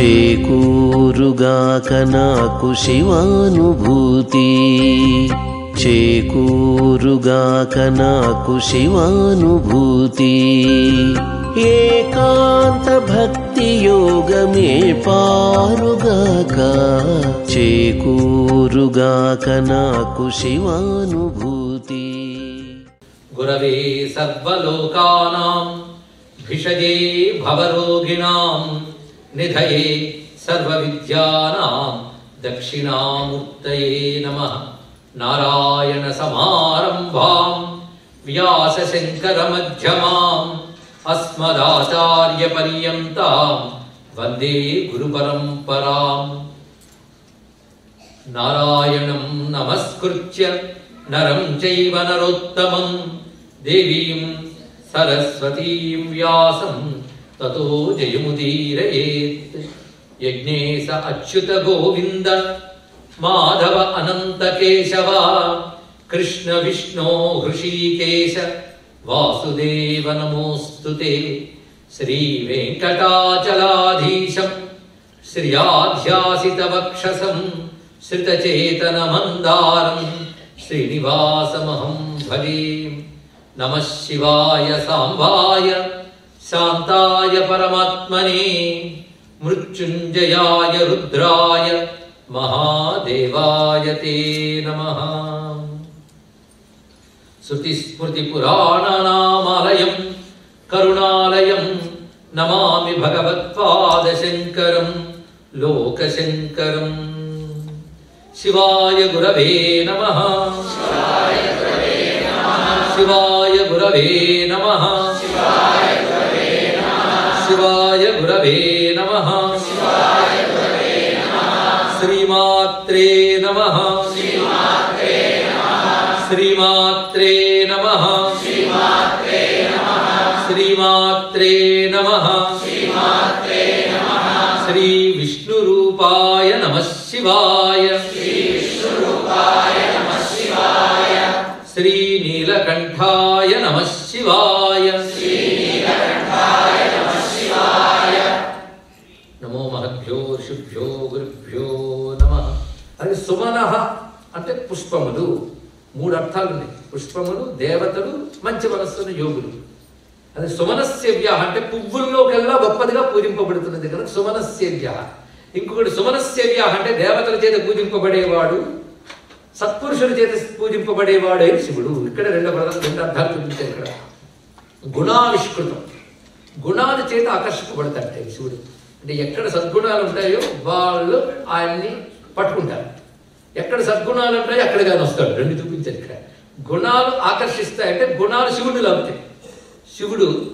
చేకూరుగాక నాకు శివానుభూతి. చేకూరుగాక నాకు శివానుభూతి. ఏకాంత భక్తి యోగమే పారుగాక. చేకూరుగాక నాకు శివానుభూతి. गुरवे सर्वलोकानाम् भिषजे भवरोगिणाम् निधये सर्वविद्यानाम् दक्षिणामुत्तये नमः। नारायणसमारम्भाम् व्यासशङ्करमध्यमाम् अस्मदाचार्यपर्यन्ताम् वन्दे गुरुपरम्पराम्। नारायणम् नमस्कृत्य नरम् चैव नरोत्तमम्। देवीम् सरस्वतीम् व्यासम् ततो जयमुदीरयेत्। यज्ञे स अच्युत गोविन्द माधव अनन्तकेशव कृष्णविष्णो हृषीकेश वासुदेव नमोऽस्तु ते। श्रीवेङ्कटाचलाधीशम् श्रियाध्यासितवक्षसम् श्रितचेतन मन्दारम् श्रीनिवासमहम् भगीम् नमः शिवाय साम्बाय शान्ताय परमात्मने मृत्युञ्जयाय रुद्राय महादेवाय ते नमः। श्रुतिस्मृतिपुराणानामालयं करुणालयं नमामि भगवत्पादशङ्करं लोकशङ्करम्। शिवाय गुरवे नमः शिवाय गुरवे नमः। शिवाय गुरवे नमः। श्रीमात्रे नमः। श्रीमात्रे नमः। श्रीमात्रे नमः। श्रीविष्णुरूपाय नमः शिवाय శ్రీనీలకంఠాయ నమ శివాయ. నమో మహద్భ్యో శుభ్యో గురుభ్యో నమ. అది సుమన అంటే పుష్పములు. మూడు అర్థాలు ఉన్నాయి. పుష్పములు దేవతలు మంచి మనస్సున్న యోగులు. అది సుమనస్సేవ్య అంటే పువ్వుల్లోకెల్లా గొప్పదిగా పూజింపబడుతున్నది కనుక సుమనస్సేవ్య. ఇంకొకటి సుమనస్సేవ్య అంటే దేవతల చేత పూజింపబడేవాడు సత్పురుషుల చేత పూజింపబడేవాడే శివుడు? ఇక్కడ రెండు ప్రధాన రెండు అర్థాలు చూపించారు ఇక్కడ. గుణావిష్కృతం. గుణాల చేత ఆకర్షింపబడతాడు శివుడు. అంటే ఎక్కడ సద్గుణాలు ఉంటాయో వాళ్ళు ఆయన్ని పట్టుకుంటారు. ఎక్కడ సద్గుణాలు ఉంటాయో అక్కడ కానీ వస్తాడు. రెండు చూపించారు ఇక్కడ. గుణాలు ఆకర్షిస్తాయంటే గుణాలు శివుడు లాగుతాయి. శివుడు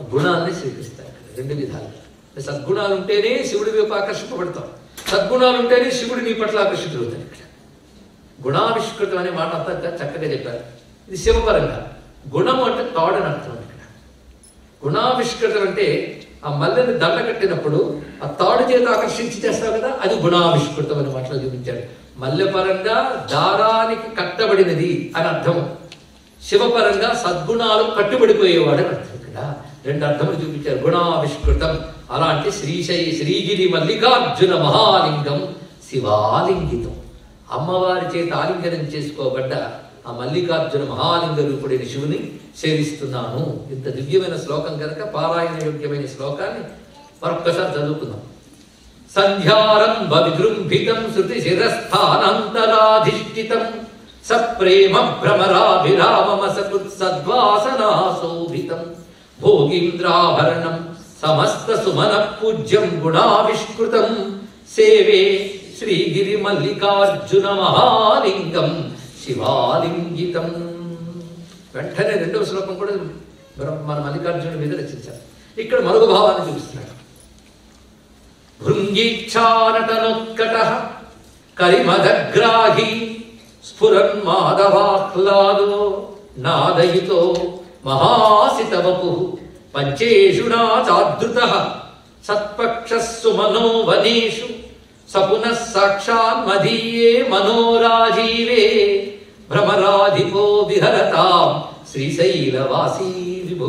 ఆ గుణాలని స్వీకరిస్తాడు రెండు విధాలుగా సద్గుణాలు ఉంటేనే శివుడి వైపు ఆకర్షింపబడతాం. సద్గుణాలు ఉంటేనే శివుడు నీ పట్ల ఆకర్షితుడవుతాడు ఇక్కడ. గుణావిష్కృతం అనే మాట అంతా చక్కగా చెప్పారు. ఇది శివపరంగా. గుణము అంటే తాడని అర్థం ఇక్కడ. గుణావిష్కృతం అంటే ఆ మల్లెని దండ కట్టినప్పుడు ఆ తాడు చేత ఆకర్షించి చేస్తావు కదా అది గుణావిష్కృతం అనే మాటలు చూపించాడు మల్లెపరంగా దారానికి కట్టబడినది అని అర్థం. శివపరంగా సద్గుణాలు కట్టుబడిపోయేవాడు అని అర్థం ఇక్కడ. రెండు అర్థములు చూపించారు. గుణావిష్కృతం. అలాంటి శ్రీశై శ్రీగిరి మల్లికార్జున మహాలింగం శివాలింగితం. అమ్మవారి చేత ఆలింగనం చేసుకోబడ్డ ఆ మల్లికార్జున మహాలింగ రూపుడైన శివుని సేవిస్తున్నాను. ఇంత దివ్యమైన శ్లోకం కనుక పారాయణ యోగ్యమైన శ్లోకాన్ని మరొక్కసారి చదువుకుందాం. సంధ్యారంభ విజృంభితం శృతి శిరస్థానంతరాధిష్ఠితం సప్రేమ భ్రమరాభిరామమసకృత్సద్వాసనాశోభితం భోగీంద్రాభరణం సమస్త సుమన పూజ్యం గుణావిష్కృతం సేవే శ్రీగిరి మల్లికార్జున మహాలింగం శివాలింగితం. వెంటనే రెండవ శ్లోకం కూడా మన మల్లికార్జునుడి మీద రచించారు. ఇక్కడ మరొక భావాన్ని చూపిస్తున్నాడు. భృంగీక్షానటనొక్కట కరిమదగ్రాహి స్ఫురన్ మాధవాహ్లాదో నాదయితో మహాసితవపు పంచేషు నాచాదృత సత్పక్షస్సు మనోవనేషు సపునః సాక్షాన్మదీయే మనోరాజీవే భ్రమరాధిపో విహరతాం. శ్రీశైలవాసీ విభు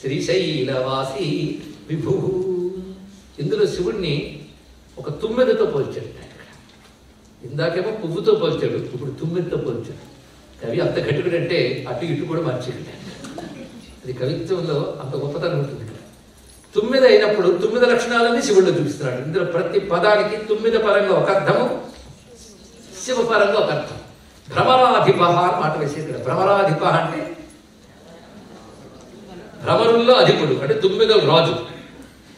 శ్రీశైలవాసీ విభు. ఇందులో శివుణ్ణి ఒక తుమ్మెదతో పోల్చాడు ఇక్కడ. ఇందాకేమో పువ్వుతో పోల్చాడు ఇప్పుడు తుమ్మెదతో పోల్చాడు. కవి అంత కట్టుకుడంటే అటు ఇటు కూడా మార్చాడు అది కవిత్వంలో అంత గొప్పతనం ఉంటుంది. తొమ్మిది అయినప్పుడు తొమ్మిది లక్షణాలన్నీ శివుడిలో చూపిస్తున్నాడు. ఇందులో ప్రతి పదానికి తొమ్మిది పరంగా ఒక అర్థము శివపరంగా ఒక అర్థం. భ్రమరాధిప అని మాట వేసేది ఇక్కడ భ్రమరాధిప అంటే భ్రమరుల్లో అధిపుడు అంటే తుమ్మిదల రాజు.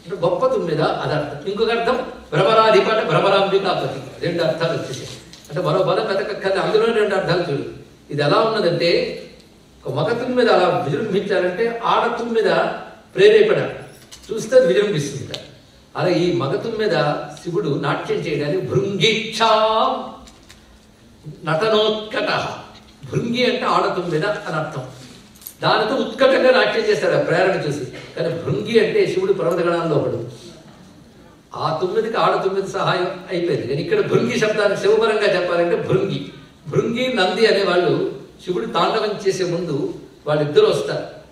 అంటే గొప్ప తుమ్మిద అది అర్థం. ఇంకొక అర్థం భ్రమరాధిప అంటే భ్రమరాంబికాపతి రెండు అర్థాలు వచ్చేసాయి. అంటే మరో పదం వెతకక్కర్లే అందులో రెండు అర్థాలు చూడు. ఇది ఎలా ఉన్నదంటే ఒక మగ తుమ్మిద అలా విజృంభించాలంటే ఆడ తుమ్మిద ప్రేరేపణ. చూస్తే అది విజృంభిస్తుంది. అలా ఈ మగ మీద శివుడు నాట్యం చేయడానికి భృంగిక్షా నటనోత్కట. భృంగి అంటే ఆడతుమ్మిద అని అర్థం. దానితో ఉత్కటంగా నాట్యం చేస్తారు ఆ ప్రేరణ చూసి. కానీ భృంగి అంటే శివుడు పర్వతగణాల్లో ఒకడు. ఆ తొమ్మిదికి ఆడ తొమ్మిది సహాయం అయిపోయింది. కానీ ఇక్కడ భృంగి శబ్దాన్ని శివపరంగా చెప్పాలంటే భృంగి. భృంగి నంది అనే వాళ్ళు శివుడు తాండవం చేసే ముందు వాళ్ళిద్దరు వస్తారు.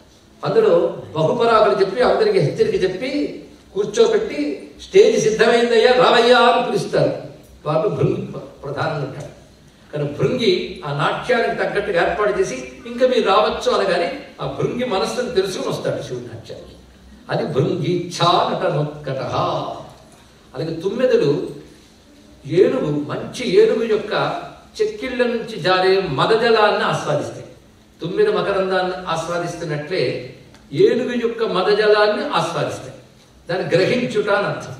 అందులో బహుపరాకులు చెప్పి అందరికి హెచ్చరిక చెప్పి కూర్చోబెట్టి స్టేజ్ సిద్ధమైందయ్యా రావయ్యా అని పిలుస్తారు. వాళ్ళు భృంగి ప్రధానంగా ఉంటారు. కానీ భృంగి ఆ నాట్యానికి తగ్గట్టుగా ఏర్పాటు చేసి ఇంకా మీరు రావచ్చు అనగానే ఆ భృంగి మనస్సును తెలుసుకుని వస్తాడు శివుడి నాట్యానికి. అది భృంగి ఛా నటనోత్కట. అలాగే తుమ్మెదలు ఏనుగు మంచి ఏనుగు యొక్క చెక్కిళ్ళ నుంచి జారే మదజలాన్ని ఆస్వాదిస్తాయి. తుమ్మిద మకరందాన్ని ఆస్వాదిస్తున్నట్లే ఏనుగు యొక్క మదజలాన్ని ఆస్వాదిస్తాయి. దాన్ని గ్రహించుట అని అర్థం.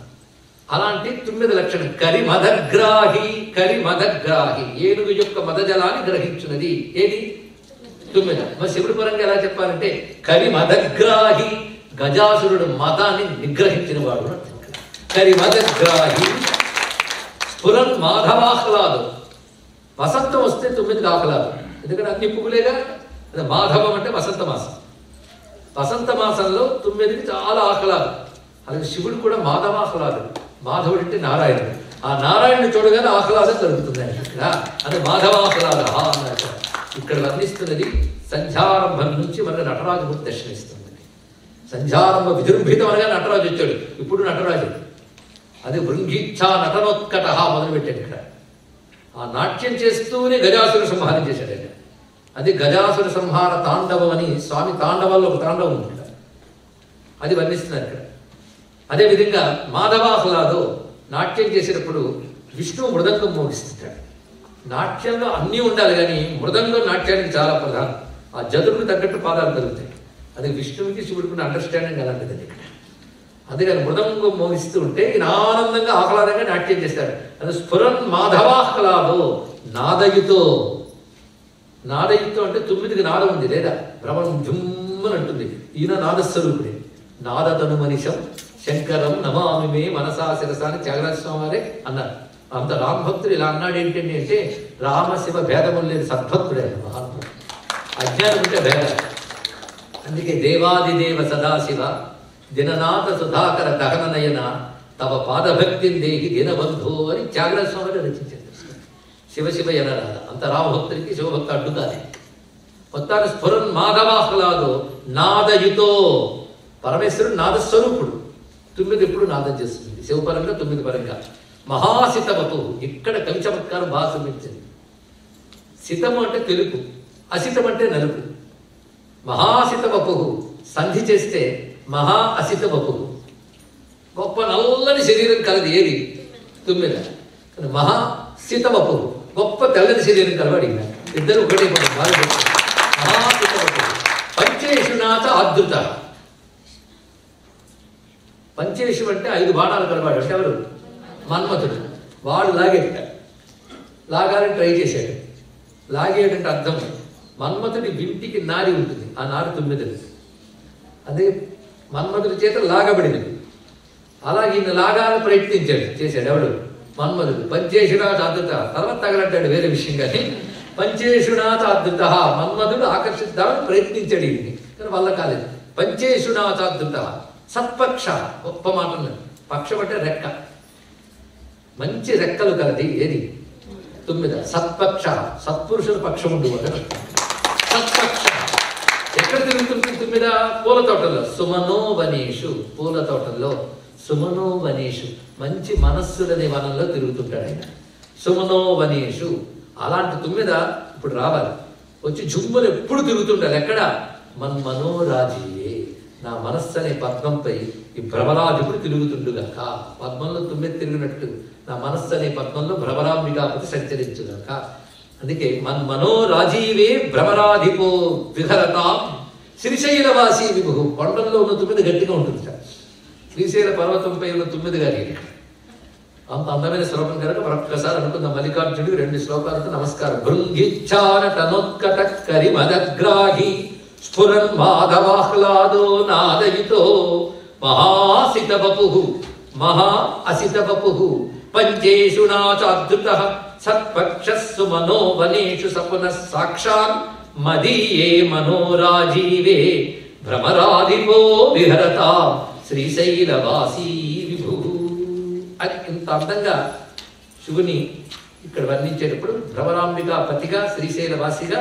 అలాంటి తుమ్మిద లక్షణం కరి మదగ్రాహి కరి మదగ్రాహి ఏనుగు యొక్క మదజలాన్ని గ్రహించున్నది ఏది? తొమ్మిద. మరి శివుడి పరంగా ఎలా చెప్పాలంటే కరి మదగ్రాహి గజాసురుడు మతాన్ని నిగ్రహించిన వాడు కరి మదగ్రాహి స్ఫురన్ మాధవాహ్లాదు. వసంతం వస్తే తుమ్మిది ఆహ్లాదు. ఎందుకంటే అన్ని పువ్వులేగా అదే మాధవం అంటే వసంత మాసం. వసంత మాసంలో తొమ్మిదికి చాలా ఆహ్లాదం. అలాగే శివుడు కూడా మాధవాహ్లాదుడు మాధవుడు అంటే నారాయణుడు. ఆ నారాయణుని చూడగానే ఆహ్లాదం కలుగుతుంది. ఆయనకి అదే మాధవాహ్లాద అన్నట్టు ఇక్కడ వర్ణిస్తున్నది సంధ్యారంభం నుంచి మనకు నటరాజు దర్శనిస్తుంది సంధ్యారంభ విజృంభితం అనగా నటరాజు వచ్చాడు. ఇప్పుడు నటరాజు. అది భృంగిచ్ఛా నటనోత్కట మొదలుపెట్టాడు ఇక్కడ. ఆ నాట్యం చేస్తూనే గజాసుర సంహారం చేశాడు ఆయన అది గజాసుర సంహార తాండవం అని స్వామి తాండవాల్లో ఒక తాండవం ఉంది అది వర్ణిస్తున్నారు ఇక్కడ. అదేవిధంగా మాధవాహ్లాదో నాట్యం చేసేటప్పుడు విష్ణువు మృదంగం మోగిస్తుంటాడు. నాట్యంలో అన్నీ ఉండాలి కానీ మృదంగం నాట్యానికి చాలా ప్రధానం. ఆ జదురుకు తగ్గట్టు పాదాలు కలుగుతాయి అది విష్ణువుకి శివుడికి అండర్స్టాండింగ్ అలాంటిది ఇక్కడ. అందుకని మృదంగం మోగిస్తూ ఉంటే ఈయన ఆనందంగా ఆహ్లాదంగా నాట్యం చేస్తాడు. అది స్ఫురన్ మాధవాహ్లాదో నాదయుతో నాదయుక్తం అంటే తొమ్మిదికి నాద ఉంది లేదా? భ్రమణం జుమ్మని అంటుంది. ఈయన నాదస్వరూపుడే. నాదతను మనిషం శంకరం నమామి మే మనసా శిరస అని త్యాగరాజ స్వామి అన్నారు. అంత రామభక్తుడు ఇలా అన్నాడు ఏంటండి అంటే రామశివ భేదములు లేని సద్భక్తుడే ఆయన మహాత్ముడు. అజ్ఞానం ఉంటే భేదం. అందుకే దేవాదిదేవ సదాశివ దిననాథ సుధాకర దహన నయన తవ పాదభక్తి దేహి దినబంధు అని త్యాగరాజ స్వామి రచించారు. శివ శివ ఎనరాద అంత రామభక్తుడికి శివభక్త అడ్డు కాదే. మొత్తాన్ని స్ఫురన్ మాధవాహ్లాదో నాదయుతో. పరమేశ్వరుడు నాదస్వరూపుడు. తొమ్మిది ఎప్పుడు నాదం చేస్తుంది. శివపరంగా తొమ్మిది పరంగా. మహాసితమతు ఇక్కడ కవి చమత్కారం బాగా చూపించింది. సితము అంటే తెలుపు అసితం అంటే నలుపు. మహాసితవపు సంధి చేస్తే మహా అసితవపు గొప్ప నల్లని శరీరం కలది ఏది? తుమ్మిద. కానీ మహా సితవపు గొప్ప తెల్లని శరీరం కలవాడు ఈయన ఇద్దరు ఒకటే పదం, బాగా పంచేషునాథ అద్భుత పంచేషు అంటే ఐదు బాణాలు కలవాడు అంటే ఎవరు? మన్మథుడు. వాడు లాగేట. లాగాలని ట్రై చేశాడు. లాగేటంటే అర్థం. మన్మథుడి వింటికి నారి ఉంటుంది. ఆ నారి తొమ్మిదిది అదే మన్మథుడి చేత లాగబడినది. అలా ఈయన లాగాలని ప్రయత్నించాడు. చేశాడు ఎవడు? మన్మధుడు పంచేషుడా అద్భుత తర్వాత తగలంటాడు వేరే విషయం కానీ పంచేషుడా అద్భుత మన్మధుడు ఆకర్షిద్దామని ప్రయత్నించాడు ఈయన్ని. కానీ వల్ల కాలేదు. పంచేషుడా అద్భుత సత్పక్ష. గొప్ప మాట పక్షం అంటే రెక్క. మంచి రెక్కలు కలది ఏది? తొమ్మిది. సత్పక్ష. సత్పురుషుల పక్షం ఉండు సత్పక్ష. ఎక్కడ తిరుగుతుంది తుమ్మిద? పూల తోటల్లో సుమనోవనేషు. పూల తోటల్లో సుమనోవనేషు. మంచి మనస్సులనే వనంలో తిరుగుతుంటాడు ఆయన. సుమనో వనేషు అలాంటి తుమ్మిద ఇప్పుడు రావాలి. వచ్చి జుమ్ములు ఎప్పుడు తిరుగుతుండాలి ఎక్కడ? మన్మనోరాజీయే నా మనస్సు అనే పద్మంపై ఈ భ్రమరాజుడు తిరుగుతుండుగాక. పద్మంలో తుమ్మెద తిరిగినట్టు నా మనస్సు అనే పద్మంలో భ్రమరాంబికాపతి సంచరించుగాక. అందుకే మన్ మనోరాజీవే భ్రమరాధిపో విహరతాం. శ్రీశైలవాసి విభు కొండల్లో ఉన్న తుమ్మిది గట్టిగా ఉంటుంది సార్ శ్రీశైల పర్వతంపై ఉన్న తుమ్మిది గారి. అంత అందమైన శ్లోకం కనుక ఒక్కసారి అనుకుందాం. మల్లికార్జునుడికి రెండు శ్లోకాలకు నమస్కారం. భృంగిచ్చారటనోత్కట కరి మదగ్రాహి స్ఫురన్ మాధవాహ్లాదో నాదయితో మహాసిత బపు మహా అసిత బపు పంచేషు నాచాద్రుత సత్పక్షస్సు మనోవనేషు సపున సాక్షాన్ మదీయే మనోరాజీవే. భ్రమరాధిపో విహరతా. శ్రీశైలవాసీ. అని ఇంత అందంగా శివుని ఇక్కడ వర్ణించేటప్పుడు భ్రమరాంబిక పతిగా శ్రీశైల వాసిగా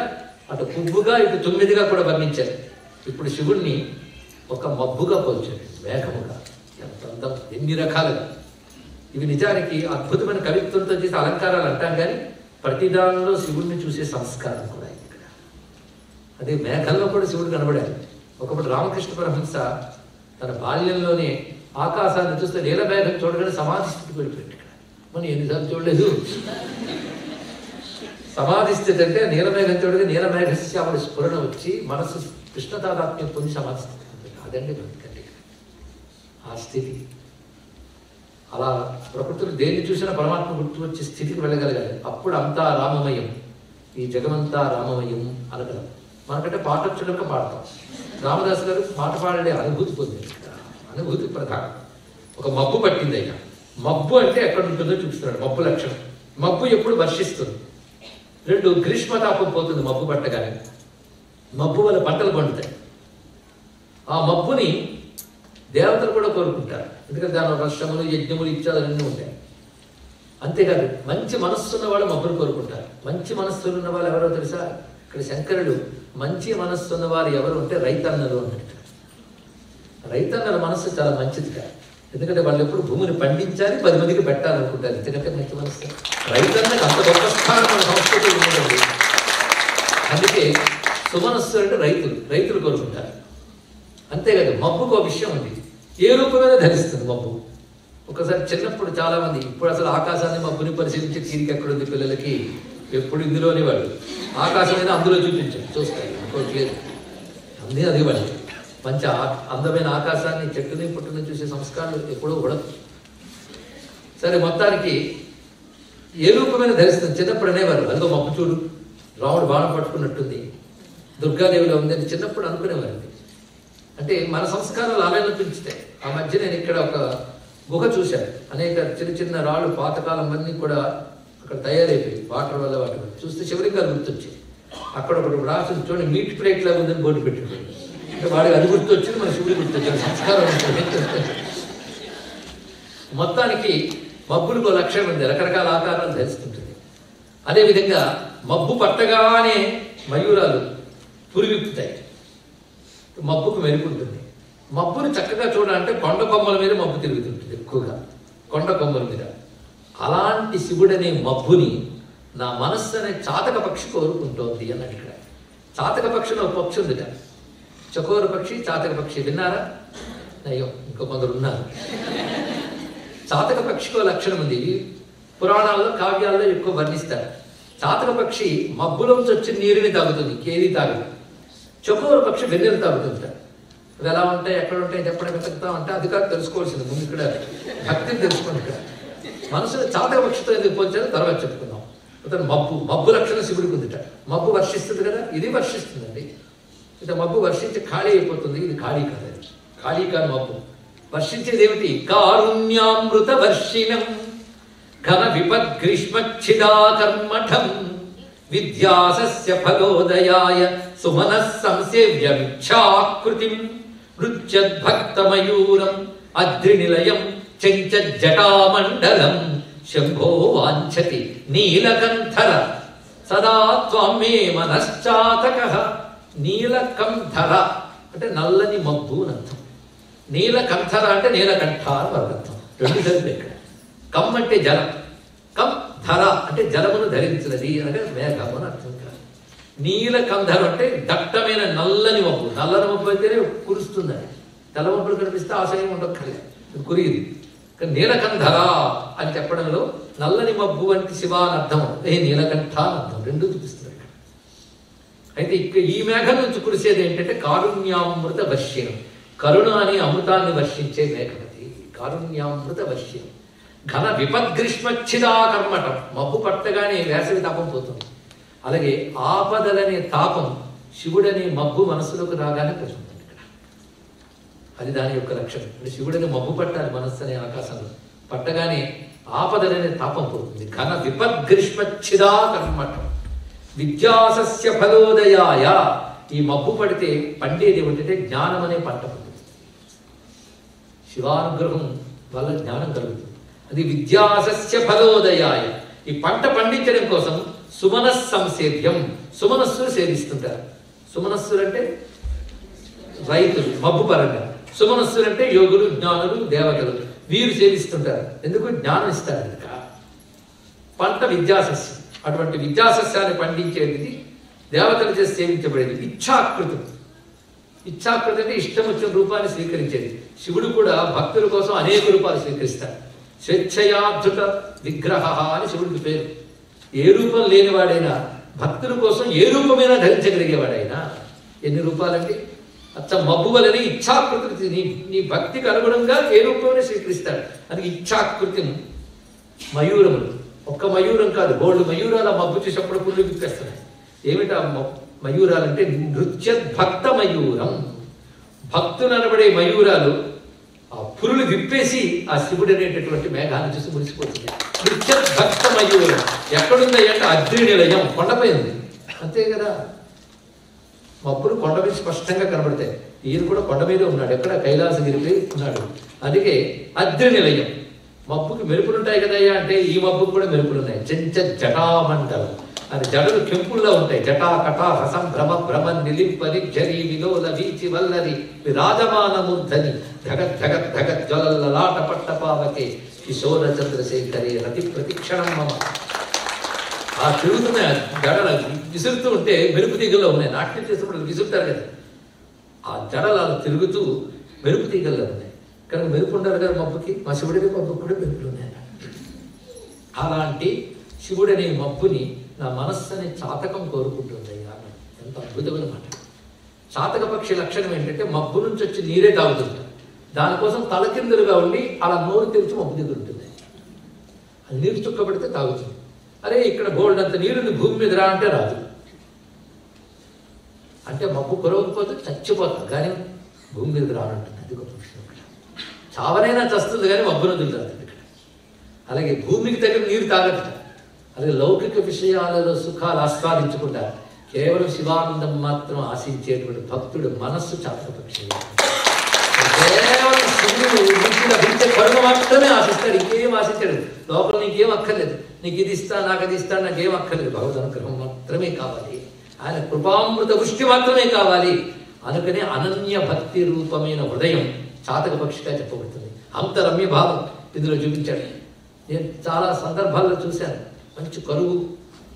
అటు పువ్వుగా ఇటు తొమ్మిదిగా కూడా వర్ణించారు. ఇప్పుడు శివుణ్ణి ఒక మబ్బుగా పోల్చాడు మేఘముగా. ఎంత అందం ఎన్ని రకాలుగా. ఇవి నిజానికి అద్భుతమైన కవిత్వంతో చేసే అలంకారాలు అంటాం కానీ ప్రతిదానంలో శివుణ్ణి చూసే సంస్కారం కూడా ఇక్కడ. అదే మేఘంలో కూడా శివుడు కనబడాడు. ఒకప్పుడు రామకృష్ణ పరహంస తన బాల్యంలోనే ఆకాశాన్ని చూస్తే నీలమేఘం చూడగానే సమాధి స్థితికి వెళ్ళిపోయింది ఇక్కడ. మనం ఎన్నిసార్లు చూడలేదు? సమాధి స్థితి అంటే నీలమేఘం చూడగా నీలమేఘశ్యాముడి స్ఫురణ వచ్చి మనసు కృష్ణ తాదాత్మ్యం పొంది సమాధి స్థితి అదండి భక్తి ఆ స్థితి. అలా ప్రకృతిలో దేన్ని చూసినా పరమాత్మ గుర్తు వచ్చే స్థితికి వెళ్ళగలగాలి. అప్పుడు అంతా రామమయం. ఈ జగమంతా రామమయం అనగలం. మనకంటే పాట వచ్చేటప్పుడు పాడతాం. రామదాస్ గారు పాట పాడే అనుభూతి పొందారు. అనుభూతి ప్రధానం. ఒక మబ్బు పట్టింది అయినా మబ్బు అంటే ఎక్కడ ఉంటుందో చూస్తున్నాడు మబ్బు లక్షణం. మబ్బు ఎప్పుడు వర్షిస్తుంది? రెండు గ్రీష్మతాపం పోతుంది మబ్బు పట్టగానే. మబ్బు వల్ల పంటలు పండుతాయి. ఆ మబ్బుని దేవతలు కూడా కోరుకుంటారు. ఎందుకంటే దాని వర్షములు యజ్ఞములు ఇత్యాదులన్నీ ఉంటాయి. అంతేకాదు మంచి మనస్సు వాళ్ళు మబ్బును కోరుకుంటారు. మంచి మనస్సులు ఉన్న వాళ్ళు ఎవరో తెలుసా? ఇక్కడ శంకరుడు మంచి మనస్సు ఉన్న వారు ఎవరు ఉంటే రైతన్నలు అన్నట్టు రైతన్నల మనస్సు చాలా మంచిది కాదు. ఎందుకంటే వాళ్ళు ఎప్పుడు భూమిని పండించాలి పది మందికి పెట్టాలనుకుంటారు. ఎందుకంటే మంచి మనసు రైతన్నకి అంత గొప్ప స్థానం మన సంస్కృతి ఉన్నదండి. అందుకే సుమనస్సు అంటే రైతులు రైతులు కోరుకుంటారు. అంతేకాదు మబ్బుకు ఒక విషయం ఉంది ఏ రూపమైనా ధరిస్తుంది మబ్బు? ఒకసారి చిన్నప్పుడు చాలామంది ఇప్పుడు అసలు ఆకాశాన్ని మబ్బుని పరిశీలించే తీరిక ఎక్కడుంది పిల్లలకి? ఎప్పుడు ఇందులోనే వాళ్ళు. ఆకాశం అయినా అందులో చూపించారు చూస్తారు ఇంకోటి లేదు. అన్నీ అది వాళ్ళు మంచి అందమైన ఆకాశాన్ని చెట్టుని పుట్టుని చూసే సంస్కారాలు ఎప్పుడూ ఉండదు సరే మొత్తానికి ఏ రూపమైన ధరిస్తుంది? చిన్నప్పుడు అనేవారు అదిగో మబ్బు చూడు రాముడు బాణం పట్టుకున్నట్టుంది. దుర్గాదేవిలో ఉందని చిన్నప్పుడు అనుకునేవారు. అంటే మన సంస్కారాలు అలానే పెంచుతాయి ఆ మధ్య నేను ఇక్కడ ఒక గుహ చూశాను. అనేక చిన్న చిన్న రాళ్ళు పాతకాలం అన్నీ కూడా అక్కడ తయారైపోయి వాటర్ వల్ల వాటి చూస్తే శివలింగాలు గుర్తొచ్చింది. అక్కడ ఒకటి రాసింది చూడండి మీట్ ప్లేట్ లాగా ఉందని బోర్డు పెట్టింది. వాడికి అది గుర్తొచ్చింది మన శివుడి గుర్తొచ్చింది. సంస్కారం మొత్తానికి మబ్బులకు ఒక లక్ష్యం ఉంది రకరకాల ఆకారాలు ధరిస్తుంటుంది. అదేవిధంగా మబ్బు పట్టగానే మయూరాలు పురివిప్పుతాయి. మబ్బుకు మెరుపుంటుంది మబ్బును చక్కగా చూడాలంటే కొండ కొమ్మల మీద మబ్బు తిరుగుతుంటుంది ఎక్కువగా. కొండ కొమ్మల మీద. అలాంటి శివుడనే మబ్బుని నా మనస్సు అనే చాతక పక్షి కోరుకుంటోంది అన్నాడు ఇక్కడ. చాతక పక్షిలో ఒక పక్షి ఉందిట. చకోర పక్షి చాతక పక్షి విన్నారా? అయ్యో ఇంకో కొందరు ఉన్నారు. చాతక పక్షికి లక్షణం ఉంది. పురాణాల్లో కావ్యాల్లో ఎక్కువ వర్ణిస్తారు. చాతక పక్షి మబ్బులోంచి వచ్చిన నీరుని తాగుతుంది కేది తాగదు. చకోర పక్షి వెన్నెలు తాగుతుంది అవి ఎలా ఉంటాయి ఎక్కడ ఉంటాయి చెప్పడం వెతుకుతా అంటే అది కాదు తెలుసుకోవాల్సింది. ముందు ఇక్కడ భక్తిని తెలుసుకోండి ఇక్కడ. మనసులో చాతక పక్షితో ఎందుకు పోల్చారో తర్వాత చెప్పుకుందాం. అతను మబ్బు మబ్బు లక్షణం శివుడికి ఉందిట. మబ్బు వర్షిస్తుంది కదా ఇది వర్షిస్తుందండి. ఇక మబ్బు వర్షించి ఖాళీ అయిపోతుంది. ఇది ఖాళీ కాదు ఖాళీ కాదు మబ్బు. వర్షించేది ఏమిటి కారుణ్యామృత వర్షిణం ఘన విపద్గ్రీష్మచ్చిదాకర్మఠం విద్యాసస్య భగోదయాయ సుమన సంసేవ్యమిచ్ఛాకృతిం నృత్యద్భక్తమయూరం అద్రినిలయం చెంచజ్జటామండలం శంభో వాంఛతి నీలకంఠర సదా త్వం మే మనశ్చాతక నీలకంఠర అంటే నల్లని మబ్బు అని అర్థం. నీలకంఠర అంటే నీలకంఠ అని వాళ్ళ అర్థం. రెండు కలిపి ఇక్కడ. కమ్ అంటే జలం. కం ధర అంటే జలమును ధరించినది అనగా మేఘము అని అర్థం కాదు నీలకంధరం అంటే దట్టమైన నల్లని మబ్బు. నల్లని మబ్బు అయితేనే కురుస్తుంది అది తెల్ల మబ్బులు కనిపిస్తే ఆశయం ఉండక్కర్లేదు కురిగింది నీలకంధర అని చెప్పడంలో నల్లని మబ్బు వంటి శివ అని అర్థం. ఏ నీలకంఠ అని అర్థం. రెండు చూపిస్తుంది అయితే ఇక్కడ ఈ మేఘం నుంచి కురిసేది ఏంటంటే కారుణ్యామృత వర్ష్యం కరుణ అని అమృతాన్ని వర్షించే మేఘమతి. కారుణ్యామృత వర్ష్యం ఘన విపద్గ్రీష్మచ్చిదా కర్మటం మబ్బు పట్టగానే వేసవి తాపం పోతుంది. అలాగే ఆపదలనే తాపం శివుడనే మబ్బు మనసులోకి రాగానే పోతుంది ఇక్కడ. అది దాని యొక్క లక్షణం. శివుడని శివుడిని మబ్బు పట్టాలి మనస్సు అనే ఆకాశంలో. పట్టగానే ఆపదలనే తాపం పోతుంది. ఘన విపద్గ్రీష్మచ్చిదా కర్మటం విద్యాసస్య ఫలోదయాయ. ఈ మబ్బు పడితే పండేది ఏమిటంటే జ్ఞానం అనే పంట పండుతుంది శివానుగ్రహం వల్ల జ్ఞానం కలుగుతుంది. అది విద్యాసస్య ఫలోదయాయ. ఈ పంట పండించడం కోసం సుమనస్ సంసేద్యం సుమనస్సులు సేవిస్తుంటారు. సుమనస్సులు అంటే రైతులు మబ్బు పరంగా. సుమనస్సులు అంటే యోగులు జ్ఞానులు దేవతలు. వీరు సేవిస్తుంటారు. ఎందుకు? జ్ఞానం ఇస్తారు కనుక. పంట విద్యాసస్యం. అటువంటి విద్యాసస్యాన్ని పండించేది దేవతలు చేసి సేవించబడేది ఇచ్ఛాకృతం ఇచ్ఛాకృతి అంటే ఇష్టం వచ్చిన రూపాన్ని స్వీకరించేది. శివుడు కూడా భక్తుల కోసం అనేక రూపాలు స్వీకరిస్తాడు. స్వేచ్ఛయాధృత విగ్రహ అని శివుడికి పేరు. ఏ రూపం లేనివాడైనా భక్తుల కోసం ఏ రూపమైనా ధరించగలిగేవాడైనా ఎన్ని రూపాలంటే అచ్చ మబ్బు వలని ఇచ్ఛాకృతి నీ నీ భక్తికి అనుగుణంగా ఏ రూపమైనా స్వీకరిస్తాడు. అది ఇచ్ఛాకృతి మయూరములు. ఒక్క మయూరం కాదు గోల్డ్ మయూరాల మబ్బు చూసేప్పుడు పుల్లు విప్పేస్తున్నాయి. ఏమిటా మయూరాలంటే నృత్య భక్త మయూరం. భక్తులు అనబడే మయూరాలు ఆ పురులు విప్పేసి ఆ శివుడు అనేటటువంటి మేఘాన్ని చూసి మురిసిపోతుంది. నృత్య భక్త మయూరం. ఎక్కడుంది అంటే అద్రి నిలయం కొండపై ఉంది. అంతే కదా? మబ్బులు కొండ మీద స్పష్టంగా కనబడతాయి. ఈయన కూడా కొండ మీద ఉన్నాడు ఎక్కడ? కైలాసగిరిపై ఉన్నాడు. అందుకే అద్రి నిలయం. మబ్బుకి మెరుపులు ఉంటాయి కదయ్యా అంటే ఈ మబ్బుకు కూడా మెరుపులు ఉన్నాయి చెంచ జటామంటారు అది జడలు కెంపుల్లో ఉంటాయి. జటా కటా రసం భ్రమ భ్రమ నిలింపని జరి విలోల వీచి వల్లరి విరాజమాన మూర్ధని జగత్ జగత్ ధగత్ జ్వలల్లలాట పట్టపావకే కిశోర చంద్రశేఖరే రతి ప్రతిక్షణం మమ. ఆ తిరుగుతున్న జడలు విసురుతూ ఉంటే మెరుపు తీగల్లో ఉన్నాయి. నాట్యం చేసినప్పుడు విసురుతారు కదా. ఆ జడలు అలా తిరుగుతూ మెరుపు తీగల్లో ఉన్నాయి. కనుక మెరుపు ఉండాలి కదా మబ్బుకి? మా శివుడికి మబ్బు కూడా మెరుపులు ఉన్నాయి అలాంటి శివుడనే మబ్బుని నా మనస్సు అనే చాతకం కోరుకుంటుందయ్యా ఎంత అద్భుతమైన మాట. చాతక పక్షి లక్షణం ఏంటంటే మబ్బు నుంచి వచ్చి నీరే తాగుతుంది. దానికోసం తలకిందులుగా ఉండి అలా నోరు తెరిచి మబ్బు దగ్గర ఉంటుంది. అది నీరు చుక్కబడితే తాగుతుంది. అరే ఇక్కడ గోల్డ్ అంత నీరుని భూమి మీద రా అంటే రాదు. అంటే మబ్బు కురవకపోతే చచ్చిపోతుంది కానీ భూమి మీద రానంటుంది. అది గొప్ప విషయం. చావనైనా చస్తుంది కానీ మబ్బును వదులుతుంది ఇక్కడ. అలాగే భూమికి తగిన నీరు తాగట అలాగే లౌకిక విషయాలలో సుఖాలు ఆస్వాదించకుండా కేవలం శివానందం మాత్రం ఆశించేటువంటి భక్తుడు మనస్సు చాతకపక్షి కేవలం శివుడు నుంచి లభించే కరుణ మాత్రమే ఆశిస్తాడు ఇంకేం ఆశించాడు. లోపల నీకేం అక్కర్లేదు. నీకు ఇది ఇస్తా నాకు అది ఇస్తా నాకేం అక్కర్లేదు. భగవద్ అనుగ్రహం మాత్రమే కావాలి. ఆయన కృపామృత వృష్టి మాత్రమే కావాలి. అనుకనే అనన్య భక్తి రూపమైన హృదయం చాతక పక్షిగా చెప్పబడుతుంది. అంత రమ్య భావం ఇందులో చూపించాడు. నేను చాలా సందర్భాల్లో చూశాను. మంచి కరువు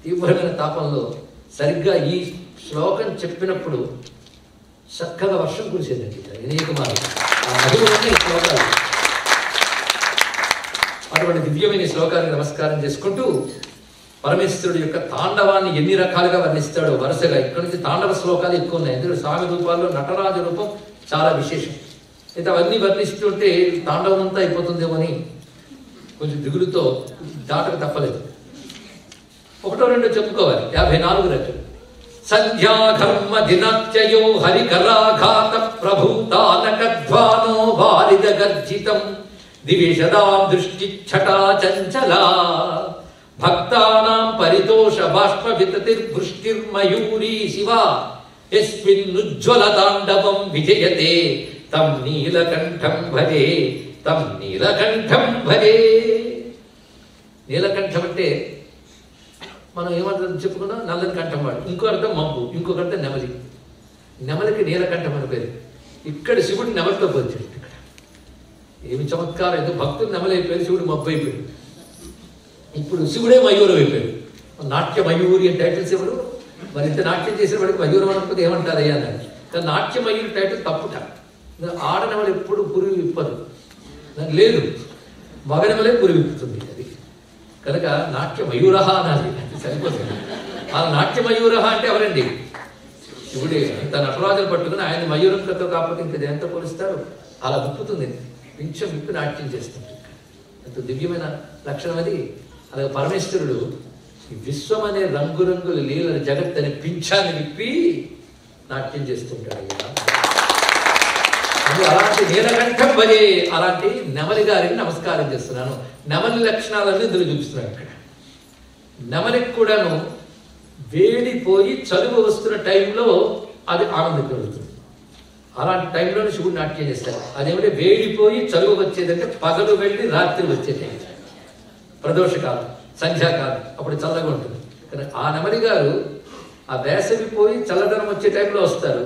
తీవ్రమైన తాపంలో సరిగ్గా ఈ శ్లోకం చెప్పినప్పుడు చక్కగా వర్షం కురిసేదండి వినయ కుమారు శ్లోకాలు. అటువంటి దివ్యమైన శ్లోకాన్ని శ్లోకానికి నమస్కారం చేసుకుంటూ పరమేశ్వరుడు యొక్క తాండవాన్ని ఎన్ని రకాలుగా వర్ణిస్తాడో వరుసగా. ఇక్కడ నుంచి తాండవ శ్లోకాలు ఎక్కువ ఉన్నాయి. ఎందుకంటే స్వామి రూపాల్లో నటరాజు రూపం చాలా విశేషం. అయితే అవన్నీ వర్ణిస్తుంటే తాండవం అంతా అయిపోతుందేమో అని కొంచెం దిగులుతో దాటక తప్పలేదు. ఒకటో రెండో చెప్పుకోవాలి. యాభై నాలుగు రెట్లు సంధ్యాఘర్మ దినత్యయో హరికరాఘాత ప్రభూతానకధ్వానో వారిద గర్జితం దివిషదా దృష్టి ఛటా చంచలా భక్తానాం పరితోష బాష్ప వితతిర్వృష్టిర్మయూరీ శివ. యస్మిన్నుజ్వల తాండవం విజయతే. తం నీలకంఠం భజే తం నీలకంఠం భజే. నీలకంఠం అంటే మనం ఏమంటారు చెప్పుకున్నాం నల్లని కంఠం వాడు. ఇంకో అర్థం మబ్బు ఇంకొక అర్థం నెమలి. నెమలికి నీలకంఠం అని పేరు. ఇక్కడ శివుడు నెమలితో పోల్చాడు ఇక్కడ. ఏమి చమత్కారం ఏదో భక్తులు నెమలైపోయారు శివుడు మబ్బు అయిపోయాడు ఇప్పుడు శివుడే మయూరం అయిపోయాడు. నాట్య మయూరి అని టైటిల్స్ ఎవరు మరి ఇంత నాట్యం చేసిన వాడికి మయూరం అనకపోతే ఏమంటారు అయ్యా కానీ నాట్య మయూరి టైటిల్ తప్పుట. ఆడనెమలు ఎప్పుడు పురుగు విప్పదు. నాకు లేదు. మగనెమలే పురుగు విప్పుతుంది అది. కనుక నాట్య మయూర అనాలి. అది సరిపోతుంది. ఆ నాట్య మయూర అంటే ఎవరండి? ఇప్పుడు ఇంత నటరాజులు పట్టుకుని ఆయన మయూరం కథ కాకపోతే ఇంకా దేంతో పోలిస్తారు? అలా విప్పుతుంది. పించం విప్పి నాట్యం చేస్తుంది. ఎంత దివ్యమైన లక్షణం అది. అలాగే పరమేశ్వరుడు ఈ విశ్వం అనే రంగురంగుల లీలల జగత్ అనే పింఛాన్ని విప్పి నాట్యం చేస్తుంటాడు. అలాంటి నీలకంఠం భజే అలాంటి నెమలి గారికి నమస్కారం చేస్తున్నాను. నెమలి లక్షణాలన్నీ ఇందులో చూపిస్తున్నాను ఇక్కడ నెమలికి కూడాను వేడిపోయి చలువ వస్తున్న టైంలో అది ఆనందం కలుగుతుంది. అలాంటి టైంలోనే శివుడు నాట్యం చేస్తారు అదేమంటే వేడిపోయి చలువ వచ్చేదంటే పగలు వెళ్ళి రాత్రి వచ్చే టైం. ప్రదోషకాలం సంధ్యాకాలం అప్పుడు చల్లగా ఉంటుంది. కానీ ఆ నెమలి గారు ఆ వేసవి పోయి చల్లదనం వచ్చే టైంలో వస్తారు.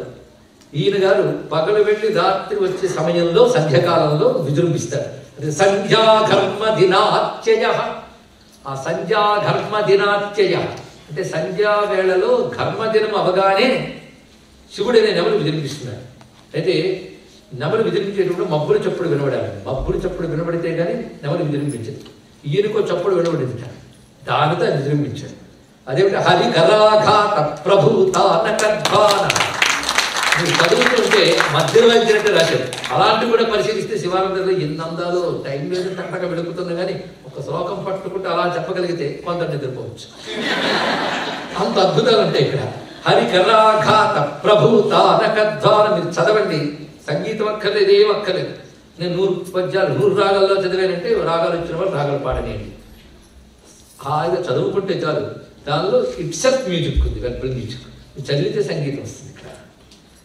ఈయన గారు పగలు వెళ్ళి రాత్రి వచ్చే సమయంలో సంధ్యాకాలంలో విజృంభిస్తారు. అంటే సంధ్యాఘర్మ దినాత్యయ ఆ సంధ్యాఘర్మ దినాత్యయ అంటే సంధ్యా వేళలో ఘర్మదినం అవగానే శివుడనే నెమలు విజృంభిస్తున్నాడు అయితే నెమలు విజృంభించేటప్పుడు మబ్బుల చప్పుడు వినబడాలి. మబ్బుల చప్పుడు వినబడితే కానీ నెమలు విజృంభించదు. ఈయనకో చప్పుడు వినబడింది దానితో విజృంభించాడు అదేమిటి? హరి కరాఘాత ప్రభూత నకద్వాన చదువుతుంటే మధ్యలో వచ్చినట్టు రాశారు. అలాంటివి కూడా పరిశీలిస్తే శివానందరిలో ఎన్ని అందాలు టైం లేదు తట్టక వెలుగుతున్నా కానీ ఒక శ్లోకం పట్టుకుంటే అలా చెప్పగలిగితే కొంత నిద్రపోవచ్చు అంత అద్భుతాలు ఉంటాయి ఇక్కడ. హరి కరాఘాత ప్రభుత నకద్వాన మీరు చదవండి. సంగీతం అక్కర్లేదు ఏం అక్కర్లేదు. నేను నూరు పద్యాలు నూరు రాగాల్లో చదివానంటే రాగాలు వచ్చిన వాళ్ళు రాగాలు పాడనేయండి. హాయిగా చదువుకుంటే చాలు. దానిలో ఇట్సెల్ఫ్ మ్యూజిక్ ఉంది వెర్బల్ మ్యూజిక్. చదివితే సంగీతం వస్తుంది.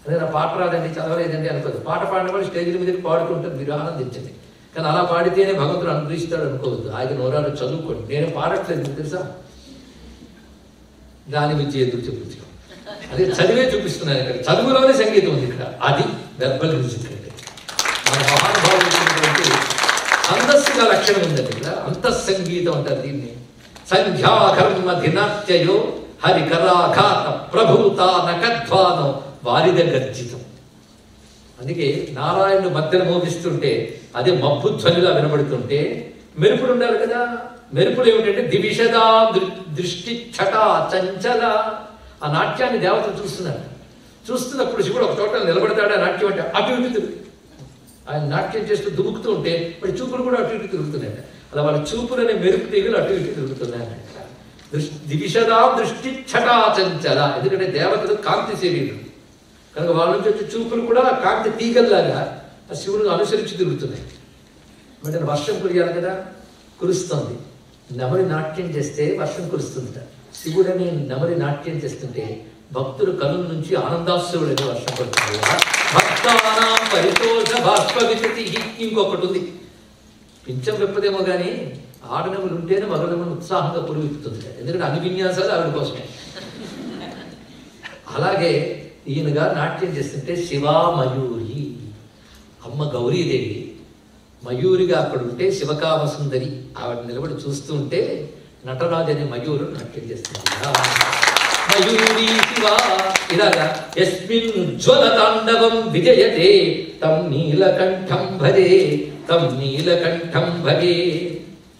అదే నా పాట రాదండి చదవలేదండి అనుకోదు. పాట పాడిన వాళ్ళు స్టేజ్ల మీదకి పాడుకుంటారు మీరు ఆనందించండి. కానీ అలా పాడితేనే భగవంతుడు అనుగ్రహిస్తాడు అనుకోవద్దు. ఆయన నోరాలు చదువుకోండి. నేను పాడట్లేదు మీకు తెలుసా? దాని గురించి ఎందుకు చూపించడం? అదే చదివే చూపిస్తున్నాను ఇక్కడ. చదువులోనే సంగీతం ఉంది ఇక్కడ. అది వెర్బల్ మ్యూజిక్ అంటే. మన మహానుభావులు ఇచ్చినటువంటి లక్షణం ఉందండి ఇక్కడ. అంతఃసంగీతం అంటారు దీన్ని. సంధ్యాకర్మ దినాత్యయో హరికరాఘాత ప్రభూత నకధ్వానం వారి దగ్గర జీతం. అందుకే నారాయణుడు మధ్యన మోగిస్తుంటే అదే మబ్బు ధ్వనిగా వినబడుతుంటే మెరుపులు ఉండాలి కదా. మెరుపులు ఏమిటంటే దివిషదా దృష్టి ఛట చంచల ఆ నాట్యాన్ని దేవతలు చూస్తున్నారు. చూస్తున్నప్పుడు శివుడు ఒక చోట నిలబడతాడు ఆ నాట్యం అంటే అటు ఇటు తిరుగు ఆయన నాట్యం చేస్తూ దుముకుతూ ఉంటే వాడి చూపులు కూడా అటు ఇటు తిరుగుతున్నాయి అలా వాళ్ళ చూపులనే మెరుపు తీగలు అటు ఇటు తిరుగుతున్నాయి దృష్టి దివిషదా దృష్టి ఛటా చంచల. ఎందుకంటే దేవతలు కాంతి శరీరం. కనుక వాళ్ళ నుంచి వచ్చే చూపులు కూడా కాంతి తీగల్లాగా ఆ శివుని అనుసరించి తిరుగుతున్నాయి. వెంటనే వర్షం కురియాలి కదా? కురుస్తుంది. నెమలి నాట్యం చేస్తే వర్షం కురుస్తుందట. శివుడని నమరి నాట్యం చేస్తుంటే భక్తుల కనుల నుంచి ఆనందాశ్రువుడని వర్షం పడుతుంది. భక్తానాం పరితోష బాష్ప వితతి ఇంకొకటి ఉంది. పింఛం విప్పదేమో కానీ ఆడనములు ఉంటేనే మగనములు ఉత్సాహంగా పురుగుతుంది ఎందుకంటే అన్ని విన్యాసాలు ఆవిడ కోసమే. అలాగే ఈయన గారు నాట్యం చేస్తుంటే శివా మయూరి అమ్మ గౌరీదేవి మయూరిగా అక్కడ ఉంటే శివకామ సుందరి ఆవిడ నిలబడి చూస్తూ ఉంటే నటరాజు అనే మయూరు నాట్యం చేస్తుంది. మయూరి శివ. ఇలాగా యస్మిన్ ఉజ్వల తాండవం విజయతే తం నీలకంఠం భరే తం నీలకంఠం భరే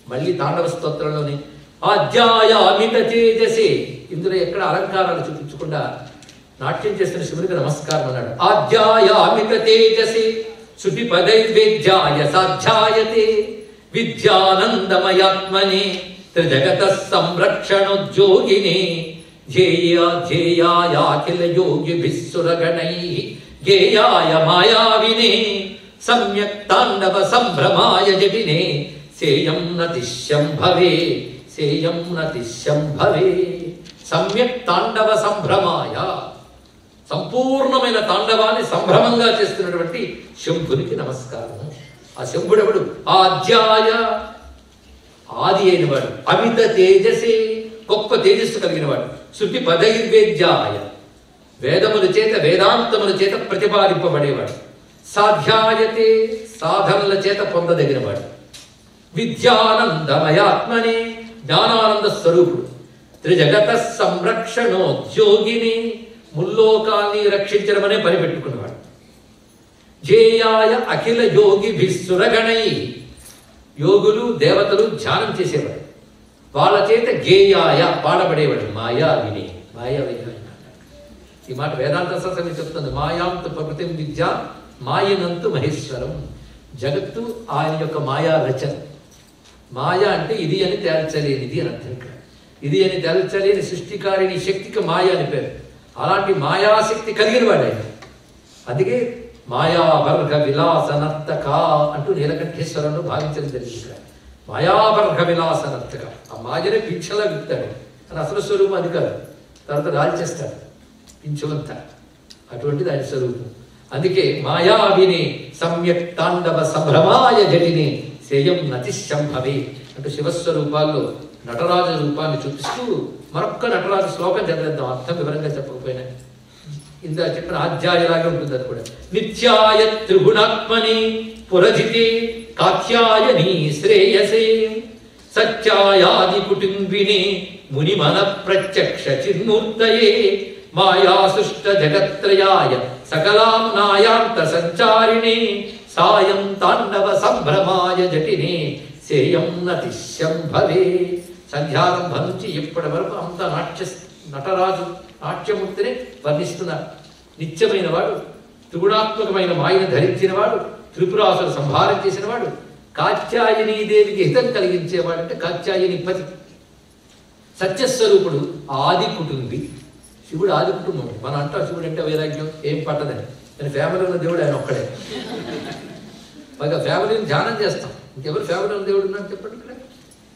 మళ్ళీ తాండవ స్తోత్రంలోని ఆధ్యాయామిత తేజసే. ఇందులో ఎక్కడ అలంకారాలు చూపించకుండా నాట్యం చేసిన శివునికి నమస్కారం అన్నాడు. ఆధ్యాయామిక తేజసి శుభి పదైర్వేద్యాయ సాధ్యాయతే. విద్యానందమయాత్మని త్రిజగత సంరక్షణోద్యోగిని. ధ్యేయా ధ్యేయాయాఖిల యోగిభిస్సురగణై ధ్యేయాయ మాయావిని. సమ్యక్ తాండవ సంభ్రమాయ జపినే. సేయం నతిశ్యం భవే సేయం నతిశ్యం భవే సమ్యక్ తాండవ సంభ్రమాయ. సంపూర్ణమైన తాండవాన్ని సంభ్రమంగా చేస్తున్నటువంటి శంభునికి నమస్కారం. ఆ శంభుడెవడు? ఆధ్యాయ ఆది అయిన వాడు అమిత తేజసే. గొప్ప తేజస్సు కలిగిన వాడు శృతి పదైర్వేద్యాయ. వేదముల చేత వేదాంతముల చేత ప్రతిపాదింపబడేవాడు. సాధ్యాయతే సాధనల చేత పొందదగినవాడు. విద్యానందమయాత్మనే జ్ఞానానంద స్వరూపుడు. త్రిజగత సంరక్షణోద్యోగిని. ముల్లోకాన్ని రక్షించడమనే పని పెట్టుకున్నవాడు. జేయాయ అఖిల యోగి భిస్సురగణై యోగులు దేవతలు ధ్యానం చేసేవాడు వాళ్ళ చేత గేయాయ పాడబడేవాడు. మాయా విని. మాయా విని ఈ మాట వేదాంత సత్సంగం చెప్తుంది. మాయాంత ప్రకృతి విద్య మాయనంతు మహేశ్వరం. జగత్తు ఆయన యొక్క మాయా రచన. మాయ అంటే ఇది అని తేల్చలేనిది అని అర్థం ఇక్కడ. ఇది అని తేల్చలేని సృష్టికారిణి శక్తికి మాయ అని పేరు. అలాంటి మాయాశక్తి కలిగిన వాడు ఆయన. అందుకే మాయావర్గ విలాస నర్తక అంటూ నీలకంఠేశ్వరంలో భావించడం జరిగింది మాయాభర్గ మాయావర్గ విలాస ఆ మాయనే పింఛలా విప్తాడు. అని అసలు స్వరూపం అది కాదు. తర్వాత రాల్చేస్తాడు. పింఛమంత. అటువంటిది ఆయన స్వరూపం. అందుకే మాయావిని సమ్యక్ తాండవ సంభ్రమాయ జటిని సేయం నతిశంభవి అంటూ శివస్వరూపాల్లో నటరాజు రూపాన్ని చూపిస్తూ మరొక్క నటరాజు శ్లోకం చదివేద్దాం. అర్థం వివరంగా చెప్పకపోయినా. ఇందా చెప్పిన ఆధ్యాయలాగే ఉంటుంది అది కూడా. నిత్యాయ త్రిగుణాత్మని పురజితే కాత్యాయని శ్రేయసే. సత్యాయాది కుటుంబిని మునిమన ప్రత్యక్ష చిన్మూర్తయే. మాయాసుష్ట జగత్రయాయ సకలాంనాయాంత సంచారిణి. సాయం తాండవ సంభ్రమాయ జటిని. సేయం నతిశం భవే సంధ్యారంభం నుంచి ఇప్పటి వరకు అంత నాట్య నటరాజు నాట్యమూర్తిని వర్ణిస్తున్నారు నిత్యమైన వాడు త్రిగుణాత్మకమైన మాయను ధరించిన వాడు త్రిపురాసులు సంహారం చేసిన వాడు దేవికి హితం కలిగించేవాడు అంటే కాత్యాయని పతి. సత్యస్వరూపుడు ఆది కుటుంబి శివుడు ఆది కుటుంబం మనం అంటాం శివుడు అంటే వైరాగ్యం ఏం పట్టదని. కానీ ఫ్యామిలీ ఉన్న దేవుడు ఆయన ఒక్కడే. పైగా ఫ్యామిలీని ధ్యానం చేస్తాం. ఇంకెవరు ఫ్యామిలీ ఉన్న దేవుడు ఉన్నారు చెప్పండి?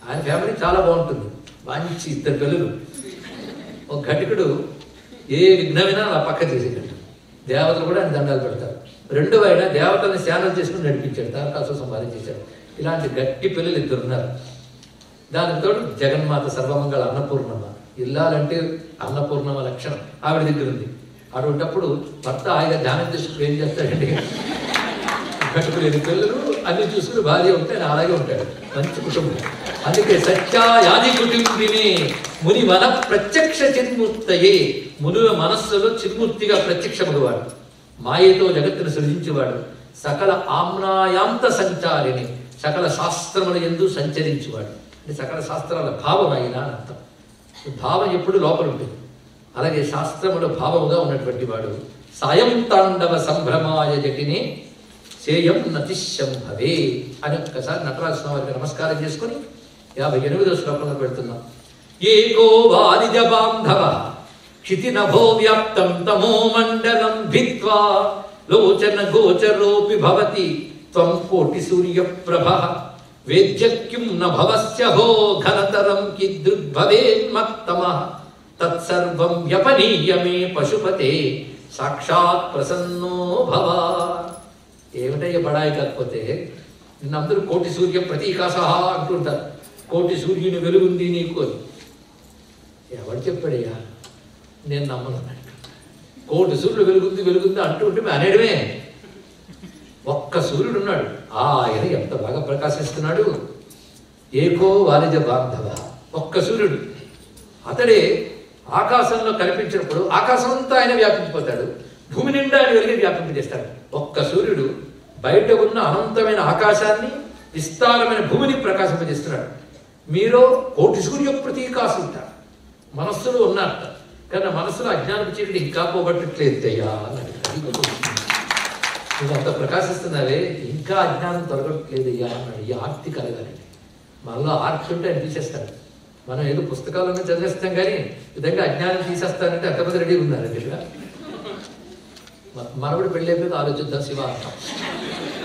ఆయన ఫ్యామిలీ చాలా బాగుంటుంది. మంచి ఇద్దరు పిల్లలు ఒక ఘటికుడు ఏ విఘ్నమైనా నా పక్క చేసేటట్టు. దేవతలు కూడా ఆయన దండాలు పెడతారు. రెండవ ఆయన దేవతల్ని శానం చేసుకుని నడిపించాడు. తారకాసు సంపాదించాడు ఇలాంటి గట్టి పిల్లలు ఇద్దరు ఉన్నారు. దానితో జగన్మాత సర్వమంగళ అన్నపూర్ణమ్మ. ఇల్లాలంటే అన్నపూర్ణమ్మ లక్షణం. ఆవిడ దగ్గర ఉంది. అటువంటప్పుడు భర్త ఆయన ధ్యానం చేసుకుని ఏం చేస్తాడండి కట్టుకునేది పిల్లలు అన్ని చూసుకుని భార్య ఉంటే ఆయన అలాగే ఉంటాడు. మంచి కుటుంబం. అందుకే సత్యాయాది కుటుంబిని ముని మన ప్రత్యక్ష చిన్మూర్తయే మునుల మనస్సులో చిన్మూర్తిగా ప్రత్యక్షమగవాడు. మాయతో జగత్తును సృజించేవాడు. సకల ఆమ్నాయాంత సంచారిని సకల శాస్త్రముల ఎందు సంచరించేవాడు. అంటే సకల శాస్త్రాల భావం అయిన అర్థం. భావం ఎప్పుడు లోపల ఉంటుంది అలాగే శాస్త్రములో భావముగా ఉన్నటువంటి వాడు సాయం తాండవ సంభ్రమాయ జటిని సేయం నతిశంభవే అని ఒక్కసారి నటరాజ స్వామికి నమస్కారం చేసుకుని యాభై ఎనిమిదో శ్లోకంలో పెడుతున్నాం. ఏకో వారిజ బాంధవ క్షితినభో వ్యాప్తం తమో మండలం భిత్వా లోచన గోచరోపి భవతి త్వం కోటి సూర్య ప్రభ వేద్యక్యం న భవస్య హో ఘనతరం కిదృగ్భవేన్మత్తమ తత్సర్వం వ్యపనీయమే పశుపతే సాక్షాత్ ప్రసన్నో భవ ఏమిటయ్య బడాయి కాకపోతే నిన్న అందరూ కోటి సూర్య ప్రతీకాసహ అంటుంటారు. కోటి సూర్యుని వెలుగుంది నీకు అని. ఎవడు చెప్పాడయ్యా? నేను నమ్మను కోటి సూర్యుడు వెలుగుంది వెలుగుంది అంటూ ఉంటే అనేయడమే. ఒక్క సూర్యుడు ఉన్నాడు. ఆయన ఎంత బాగా ప్రకాశిస్తున్నాడు? ఏకో వాణిజ బాంధవ. ఒక్క సూర్యుడు. అతడే ఆకాశంలో కనిపించినప్పుడు ఆకాశం అంతా ఆయన వ్యాపించిపోతాడు. భూమి నిండా ఆయన వెలిగి వ్యాపింపజేస్తాడు ఒక్క సూర్యుడు బయట ఉన్న అనంతమైన ఆకాశాన్ని విస్తారమైన భూమిని ప్రకాశింపజేస్తున్నాడు మీరు కోటి సూర్య ప్రతీకాశం మనస్సులో ఉన్నారట. కానీ మనస్సులో అజ్ఞానం చీకటి ఇంకా పోగొట్టట్లేదయ్యా నువ్వు అంత ప్రకాశిస్తున్నావే ఇంకా అజ్ఞానం తొలగట్లేదయ్యా అన్నాడు. ఈ ఆర్తి కలగాలండి మనలో ఆర్తి ఉంటే అనిపించేస్తాడు మనం ఏదో పుస్తకాలను చదివేస్తాం కానీ విధంగా అజ్ఞానం తీసేస్తానంటే ఎంతమంది రెడీ ఉన్నారు ఇక్కడ? మనవుడు పెళ్ళి ఆలోచిద్దాం శివ అంటాం.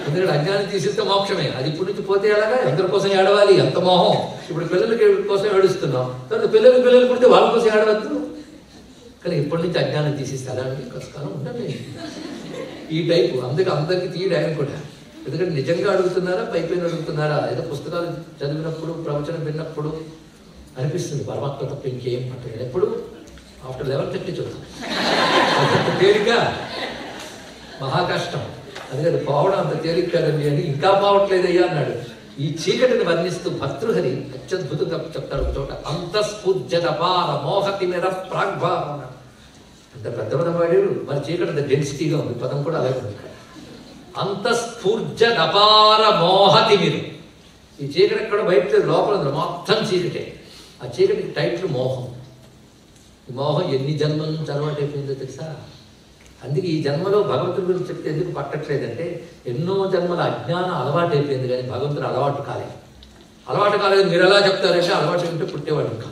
ఎందుకంటే అజ్ఞానం తీసేస్తే మోక్షమే. అది ఇప్పటి నుంచి పోతే ఎలాగా? అందరి కోసం ఏడవాలి? ఎంత మోహం? ఇప్పుడు పిల్లలకి కోసం ఏడుస్తున్నాం. తర్వాత పిల్లలు పిల్లలు పుడితే వాళ్ళ కోసం ఏడవద్దు. కానీ ఇప్పటి నుంచి అజ్ఞానం తీసేస్తే అలాంటి కష్టాలు ఉండండి. ఈ టైపు. అందుకే అందరికి తీయడు ఆయన కూడా. ఎందుకంటే నిజంగా అడుగుతున్నారా? పైపైన అడుగుతున్నారా? ఏదో పుస్తకాలు చదివినప్పుడు ప్రవచనం విన్నప్పుడు అనిపిస్తుంది. పరమాత్మ తప్ప ఇంకేం పట్టలేదు. ఎప్పుడు? ఆఫ్టర్ లెవెన్ థర్టీ చూద్దాం. తేలిక? మహా కష్టం అందుకని పోవడం అంత తేలిక కదండి అని ఇంకా పోవట్లేదయ్యా అన్నాడు. ఈ చీకటిని వర్ణిస్తూ భర్తృహరి అత్యద్భుతంగా చెప్తాడు ఒక చోట అంతఃస్ఫుర్జదపార మోహతిమిర ప్రాగ్భావం ప్రాగ్భావన అంత పెద్ద వాడాడు మరి చీకటి అంత డెన్సిటీగా ఉంది పదం కూడా అలాగే ఉంది. ఇక్కడ. మోహతి మీరు ఈ చీకటి ఎక్కడ బయట లోపల ఉంది మొత్తం చీకటే. ఆ చీకటికి టైటిల్ మోహం. ఈ మోహం ఎన్ని జన్మల నుంచి అలవాటు అయిపోయిందో తెలుసా? అందుకే ఈ జన్మలో భగవంతుడి గురించి చెప్తే ఎందుకు పట్టట్లేదంటే ఎన్నో జన్మల అజ్ఞానం అలవాటు అయిపోయింది కానీ భగవంతుడు అలవాటు కాలేదు. అలవాటు కాలేదు మీరు ఎలా చెప్తారంటే అలవాటు ఉంటే పుట్టేవాడు ఇంకా.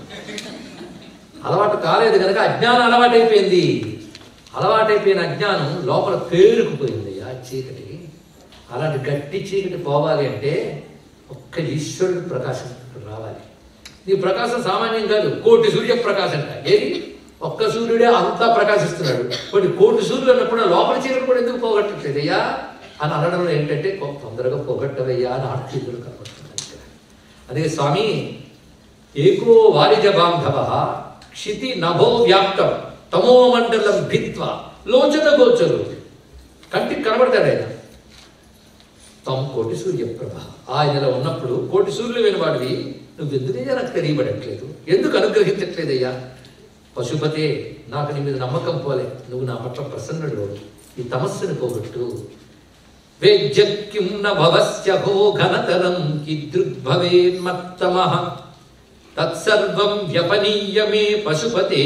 అలవాటు కాలేదు కనుక అజ్ఞానం అలవాటు అయిపోయింది అలవాటైపోయిన అజ్ఞానం లోపల పేరుకుపోయింది ఆ చీకటి. అలాంటి గట్టి చీకటి పోవాలి అంటే ఒక్క ఈశ్వరుడు ప్రకాశం రావాలి. ఈ ప్రకాశం సామాన్యం కాదు కోటి సూర్య ప్రకాశం అంట. ఏది? ఒక్క సూర్యుడే అంతా ప్రకాశిస్తున్నాడు. కొన్ని కోటి సూర్యులు అన్నప్పుడు లోపల చీరలు కూడా ఎందుకు పోగొట్టట్లేదయ్యా అని అనడంలో ఏంటంటే "కొ- తొందరగా పోగొట్టవయ్యా అని ఆర్తీయులు కనబడుతున్నాడు అదే స్వామి ఏకో వారిజ బాంధవ క్షితి నభో వ్యాప్తం తమో మండలం భిత్వ లోచన గోచరు. కంటికి కనబడతాడు ఆయన. తమ కోటి సూర్యప్రభ ఆయనలో ఉన్నప్పుడు కోటి సూర్యులు వినవాడివి నువ్వు ఎందుకయ్యా నాకు తెలియబడట్లేదు? ఎందుకు అనుగ్రహించట్లేదయ్యా? పశుపతే నాకు నీ మీద నమ్మకం పోలే. నువ్వు నా పట్ల ప్రసన్నుడు. ఈ తమస్సును పోగొట్టు. వేద్యక్కిం న భవస్య భో ఘనతరం కిదృగ్భవేన్మత్తమ తత్సర్వం వ్యపనీయ మే పశుపతే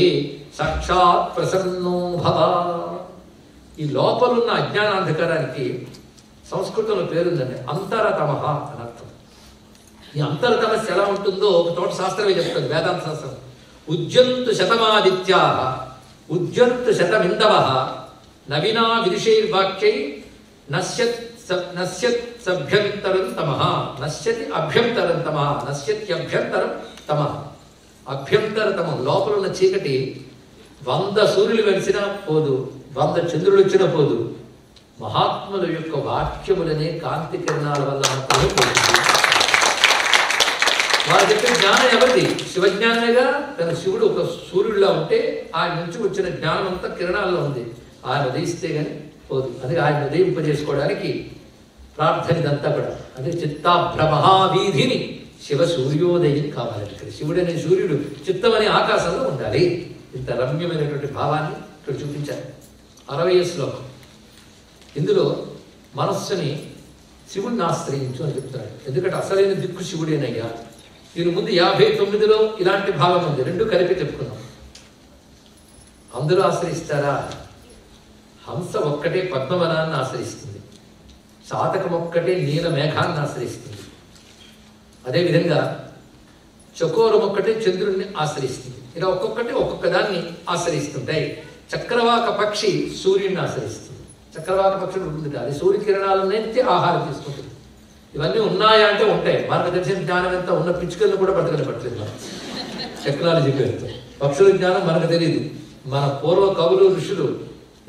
సాక్షాత్ ప్రసన్నో భవ. ఈ లోపలున్న అజ్ఞానాంధకారానికి సంస్కృతంలో పేరుందండి అంతరతమః అని అర్థం. ఈ అంతరతమస్య ఎలా ఉంటుందో ఒక తోట శాస్త్రమే చెప్తుంది వేదాంత శాస్త్రం. ఉజ్జంతు శతమాదిత్యా ఉజ్జంతు శతమిందవ నవీనా విదుషైర్వాక్యై నశ్యత్ నశ్యత్ సభ్యంతరం తమ నశ్యతి అభ్యంతరం తమః నశ్యత్యభ్యంతరం తమః అభ్యంతరతమం లోపల ఉన్న చీకటి వంద సూర్యులు వెలిసినా పోదు వంద చంద్రులు వచ్చినా పోదు. మహాత్ముల యొక్క వాక్యములనే కాంతి కిరణాల వల్ల మాత్రమే పోతుంది. వారు చెప్పిన జ్ఞానం ఎవరిది? శివజ్ఞానమేగా? తన శివుడు ఒక సూర్యుడిలా ఉంటే ఆయన నుంచి వచ్చిన జ్ఞానం అంతా కిరణాల్లో ఉంది. ఆయన ఉదయిస్తే కానీ పోదు. అది ఆయన ఉదయింపజేసుకోవడానికి ప్రార్థన ఇదంతా కూడా. అదే చిత్తాభ్రమహావీధిని శివ సూర్యోదయం కావాలంటే ఇక్కడ శివుడు అనే సూర్యుడు చిత్తం అనే ఆకాశంలో ఉండాలి. ఇంత రమ్యమైనటువంటి భావాన్ని ఇక్కడ చూపించారు. అరవై శ్లోకం. ఇందులో మనస్సుని శివుణ్ణి ఆశ్రయించు అని చెప్తున్నాడు ఎందుకంటే అసలైన దిక్కు శివుడేనయ్యా. దీని ముందు యాభై తొమ్మిదిలో ఇలాంటి భావం ఉంది. రెండు కలిపి చెప్పుకున్నాం అందరూ ఆశ్రయిస్తారా? హంస ఒక్కటే పద్మవనాన్ని ఆశ్రయిస్తుంది. చాతకం ఒక్కటే నీల మేఘాన్ని ఆశ్రయిస్తుంది. అదేవిధంగా చకోరం ఒక్కటే చంద్రుడిని ఆశ్రయిస్తుంది. ఇలా ఒక్కొక్కటి ఒక్కొక్క దాన్ని ఆశ్రయిస్తుంటాయి. చక్రవాక పక్షి సూర్యుడిని ఆశ్రయిస్తుంది. చక్రవాక పక్షి ఉంటుంది. అది సూర్యకిరణాల ఆహారం తీసుకుంటుంది. ఇవన్నీ ఉన్నాయా అంటే ఉంటాయి. మనకు తెలిసిన జ్ఞానం ఎంత ఉన్న పిచ్చుకలను కూడా బతకనిపట్లేదు మనం. టెక్నాలజీ పేరుతో పక్షుల జ్ఞానం మనకు తెలియదు మన పూర్వ కవులు ఋషులు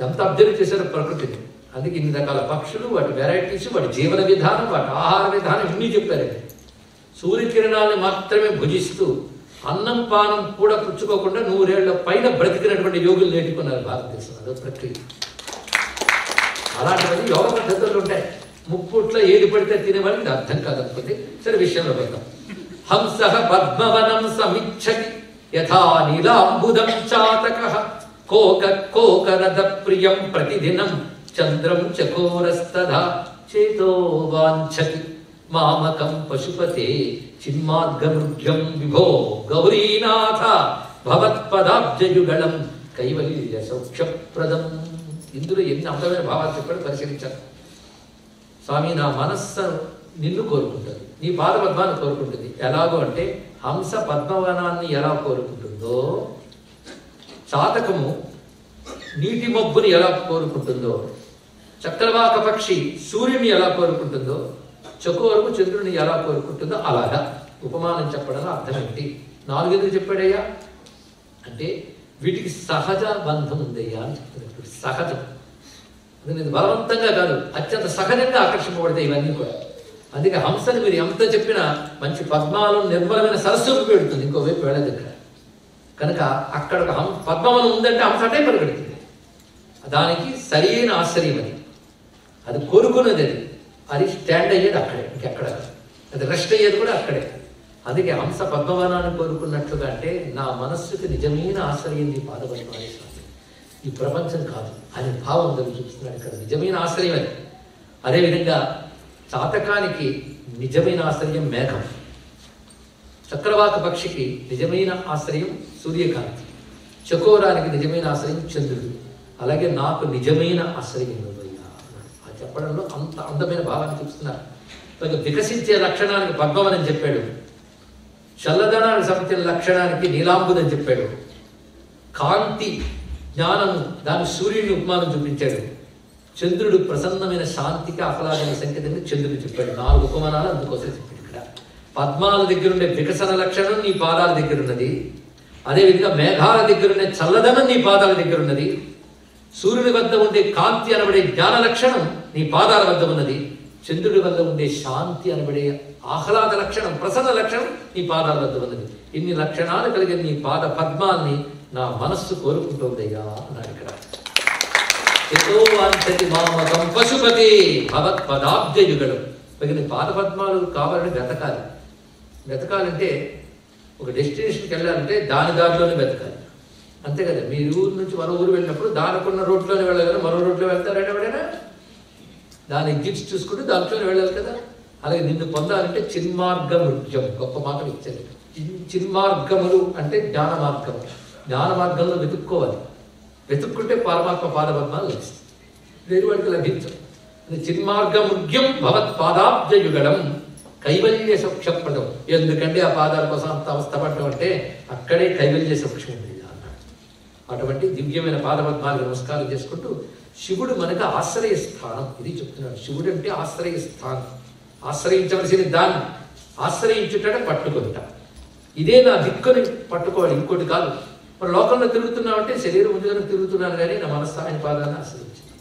ఎంత అబ్జర్వ్ చేశారో ప్రకృతిని. అందుకే ఇన్ని రకాల పక్షులు వాటి వెరైటీస్ వాటి జీవన విధానం వాటి ఆహార విధానం ఇన్ని చెప్పారండి సూర్యకిరణాలను మాత్రమే భుజిస్తూ అన్నం పానం కూడా పుచ్చుకోకుండా నూరేళ్ళ పైన బ్రతికినటువంటి యోగులు నేర్చుకున్నారు భారతదేశం అదో ప్రక్రియ. అలాంటివన్నీ యోగ పద్ధతులు ఉంటాయి. ముప్పుట్లో ఏది పడితే తినేవాళ్ళకి ఇది అర్థం కాదనుకుంటే సరే విషయంలో పోతాం. హంస పద్మవనం సమిచ్చతి యథా నీలాంబుదం చాతక కోక కోకరద ప్రియం ప్రతిదినం చంద్రం చకోరస్తదా చేతో వాంఛతి మామకం పశుపతే చిన్మార్గమృగ్యం విభో గౌరీనాథ భవత్పదాబ్జయుగళం కైవల్య సౌఖ్యప్రదం ఇందులో ఎన్ని అందమైన భావాలు చెప్పాడు పరిశీలించారు స్వామి నా మనస్సు నిన్ను కోరుకుంటుంది. నీ పాదపద్మాన్ని కోరుకుంటుంది. ఎలాగో అంటే హంస పద్మవనాన్ని ఎలా కోరుకుంటుందో చాతకము నీటి మబ్బుని ఎలా కోరుకుంటుందో చక్రవాక పక్షి సూర్యుని ఎలా కోరుకుంటుందో చకోరము చంద్రుని ఎలా కోరుకుంటుందో అలాగా ఉపమానం చెప్పడంలో అర్థం ఏంటి నాలుగెందుకు చెప్పాడయ్యా? అంటే వీటికి సహజ బంధం ఉందయ్యా అని చెప్తున్నప్పుడు సహజం. నేను బలవంతంగా కాదు అత్యంత సహజంగా ఆకర్షింపబడతాయి ఇవన్నీ కూడా. అందుకే హంసని మీరు ఎంత చెప్పినా మంచి పద్మాలు నిర్మలమైన సరస్సుకు పెడుతుంది ఇంకోవైపు వెళ్ళదు ఇక్కడ. కనుక అక్కడ ఒక హం పద్మవనం ఉందంటే హంస అటే పరిగెడుతుంది. దానికి సరైన ఆశ్చర్యం అది. అది కోరుకున్నది అది. అది స్టాండ్ అయ్యేది అక్కడే ఇంకెక్కడ అది రెస్ట్ అయ్యేది కూడా అక్కడే. అందుకే హంస పద్మవనాన్ని కోరుకున్నట్లుగా అంటే నా మనస్సుకి నిజమైన ఆశ్రయం నీ పాదపద్మాలే ఈ ప్రపంచం కాదు అనే భావం దగ్గర చూపిస్తున్నాడు ఇక్కడ నిజమైన ఆశ్రయం అది. అదేవిధంగా చాతకానికి నిజమైన ఆశ్రయం మేఘం. చక్రవాక పక్షికి నిజమైన ఆశ్రయం సూర్యకాంతి. చకోరానికి నిజమైన ఆశ్రయం చంద్రుడు. అలాగే నాకు నిజమైన ఆశ్రయం ఆ చెప్పడంలో అంత అందమైన భావాన్ని చూపిస్తున్నారు. పైగా వికసించే లక్షణానికి పద్మవనం చెప్పాడు. చల్లదనానికి సంబంధించిన లక్షణానికి నీలాంబుదని చెప్పాడు. కాంతి జ్ఞానము దాని సూర్యుని ఉపమానం చూపించాడు. చంద్రుడు ప్రసన్నమైన శాంతికి ఆహ్లాదమైన సంకేతంగా చంద్రుడు చెప్పాడు. నాలుగు ఉపమానాలు అందుకోసం చెప్పాడు ఇక్కడ. పద్మాల దగ్గర ఉండే వికసన లక్షణం నీ పాదాల దగ్గర ఉన్నది అదేవిధంగా మేఘాల దగ్గర ఉండే చల్లదనం నీ పాదాల దగ్గర ఉన్నది సూర్యుని వద్ద ఉండే కాంతి అనబడే జ్ఞాన లక్షణం నీ పాదాల వద్ద ఉన్నది. చంద్రుడి వల్ల ఉండే శాంతి అనబడే ఆహ్లాద లక్షణం ప్రసన్న లక్షణం నీ పాదాల వద్ద ఉన్నది. ఇన్ని లక్షణాలు కలిగిన నీ పాద పద్మాల్ని నా మనస్సు కోరుకుంటుందయ్యా అన్నాడు ఇక్కడ. ఎంతో వాంఛతి మామకం పశుపతి భవత్ పదాబ్జయుగడు మిగిలిన పాద పద్మాలు కావాలని వెతకాలి. వెతకాలంటే ఒక డెస్టినేషన్కి వెళ్ళాలంటే దాని దారిలోనే వెతకాలి. అంతే కదా మీ ఊరు నుంచి మరో ఊరు వెళ్ళినప్పుడు దానికున్న రోడ్లోనే వెళ్ళాలి మరో రోడ్లో వెళ్తారంటే ఎవడైనా దాని ఎగ్జిట్స్ చూసుకుంటూ దాంట్లోనే వెళ్ళాలి కదా. అలాగే నిన్ను పొందాలంటే చిన్మార్గ నృత్యం గొప్ప మాట ఇచ్చారు చిన్మార్గములు అంటే జ్ఞాన మార్గం జ్ఞాన మార్గంలో వెతుక్కోవాలి. వెతుక్కుంటే పరమాత్మ పాదపద్మాలు లభిస్తుంది వేరు వాడికి లభించవు. అది చిన్మార్గముగ్యం భవత్ పాదాబ్జయుగళం కైవల్య సౌక్షప్రదం ఎందుకంటే ఆ పాదాల కోసం అంత అవస్థపడటం అంటే అక్కడే కైవల్య సౌక్షం ఉంది అన్నాడు అటువంటి దివ్యమైన పాదపద్మాలకు నమస్కారం చేసుకుంటూ శివుడు మనకు ఆశ్రయ స్థానం. ఇది చెప్తున్నాడు. శివుడు అంటే ఆశ్రయ స్థానం. ఆశ్రయించవలసిన దాన్ని ఆశ్రయించుట పట్టుకుంట ఇదే నా దిక్కుని పట్టుకోవాలి. ఇంకోటి కాదు. మరి లోకంలో తిరుగుతున్నామంటే శరీరం ముందుగానే తిరుగుతున్నాను కానీ నా మనస్సు ఆయన పాదాన్ని ఆశ్రయించింది.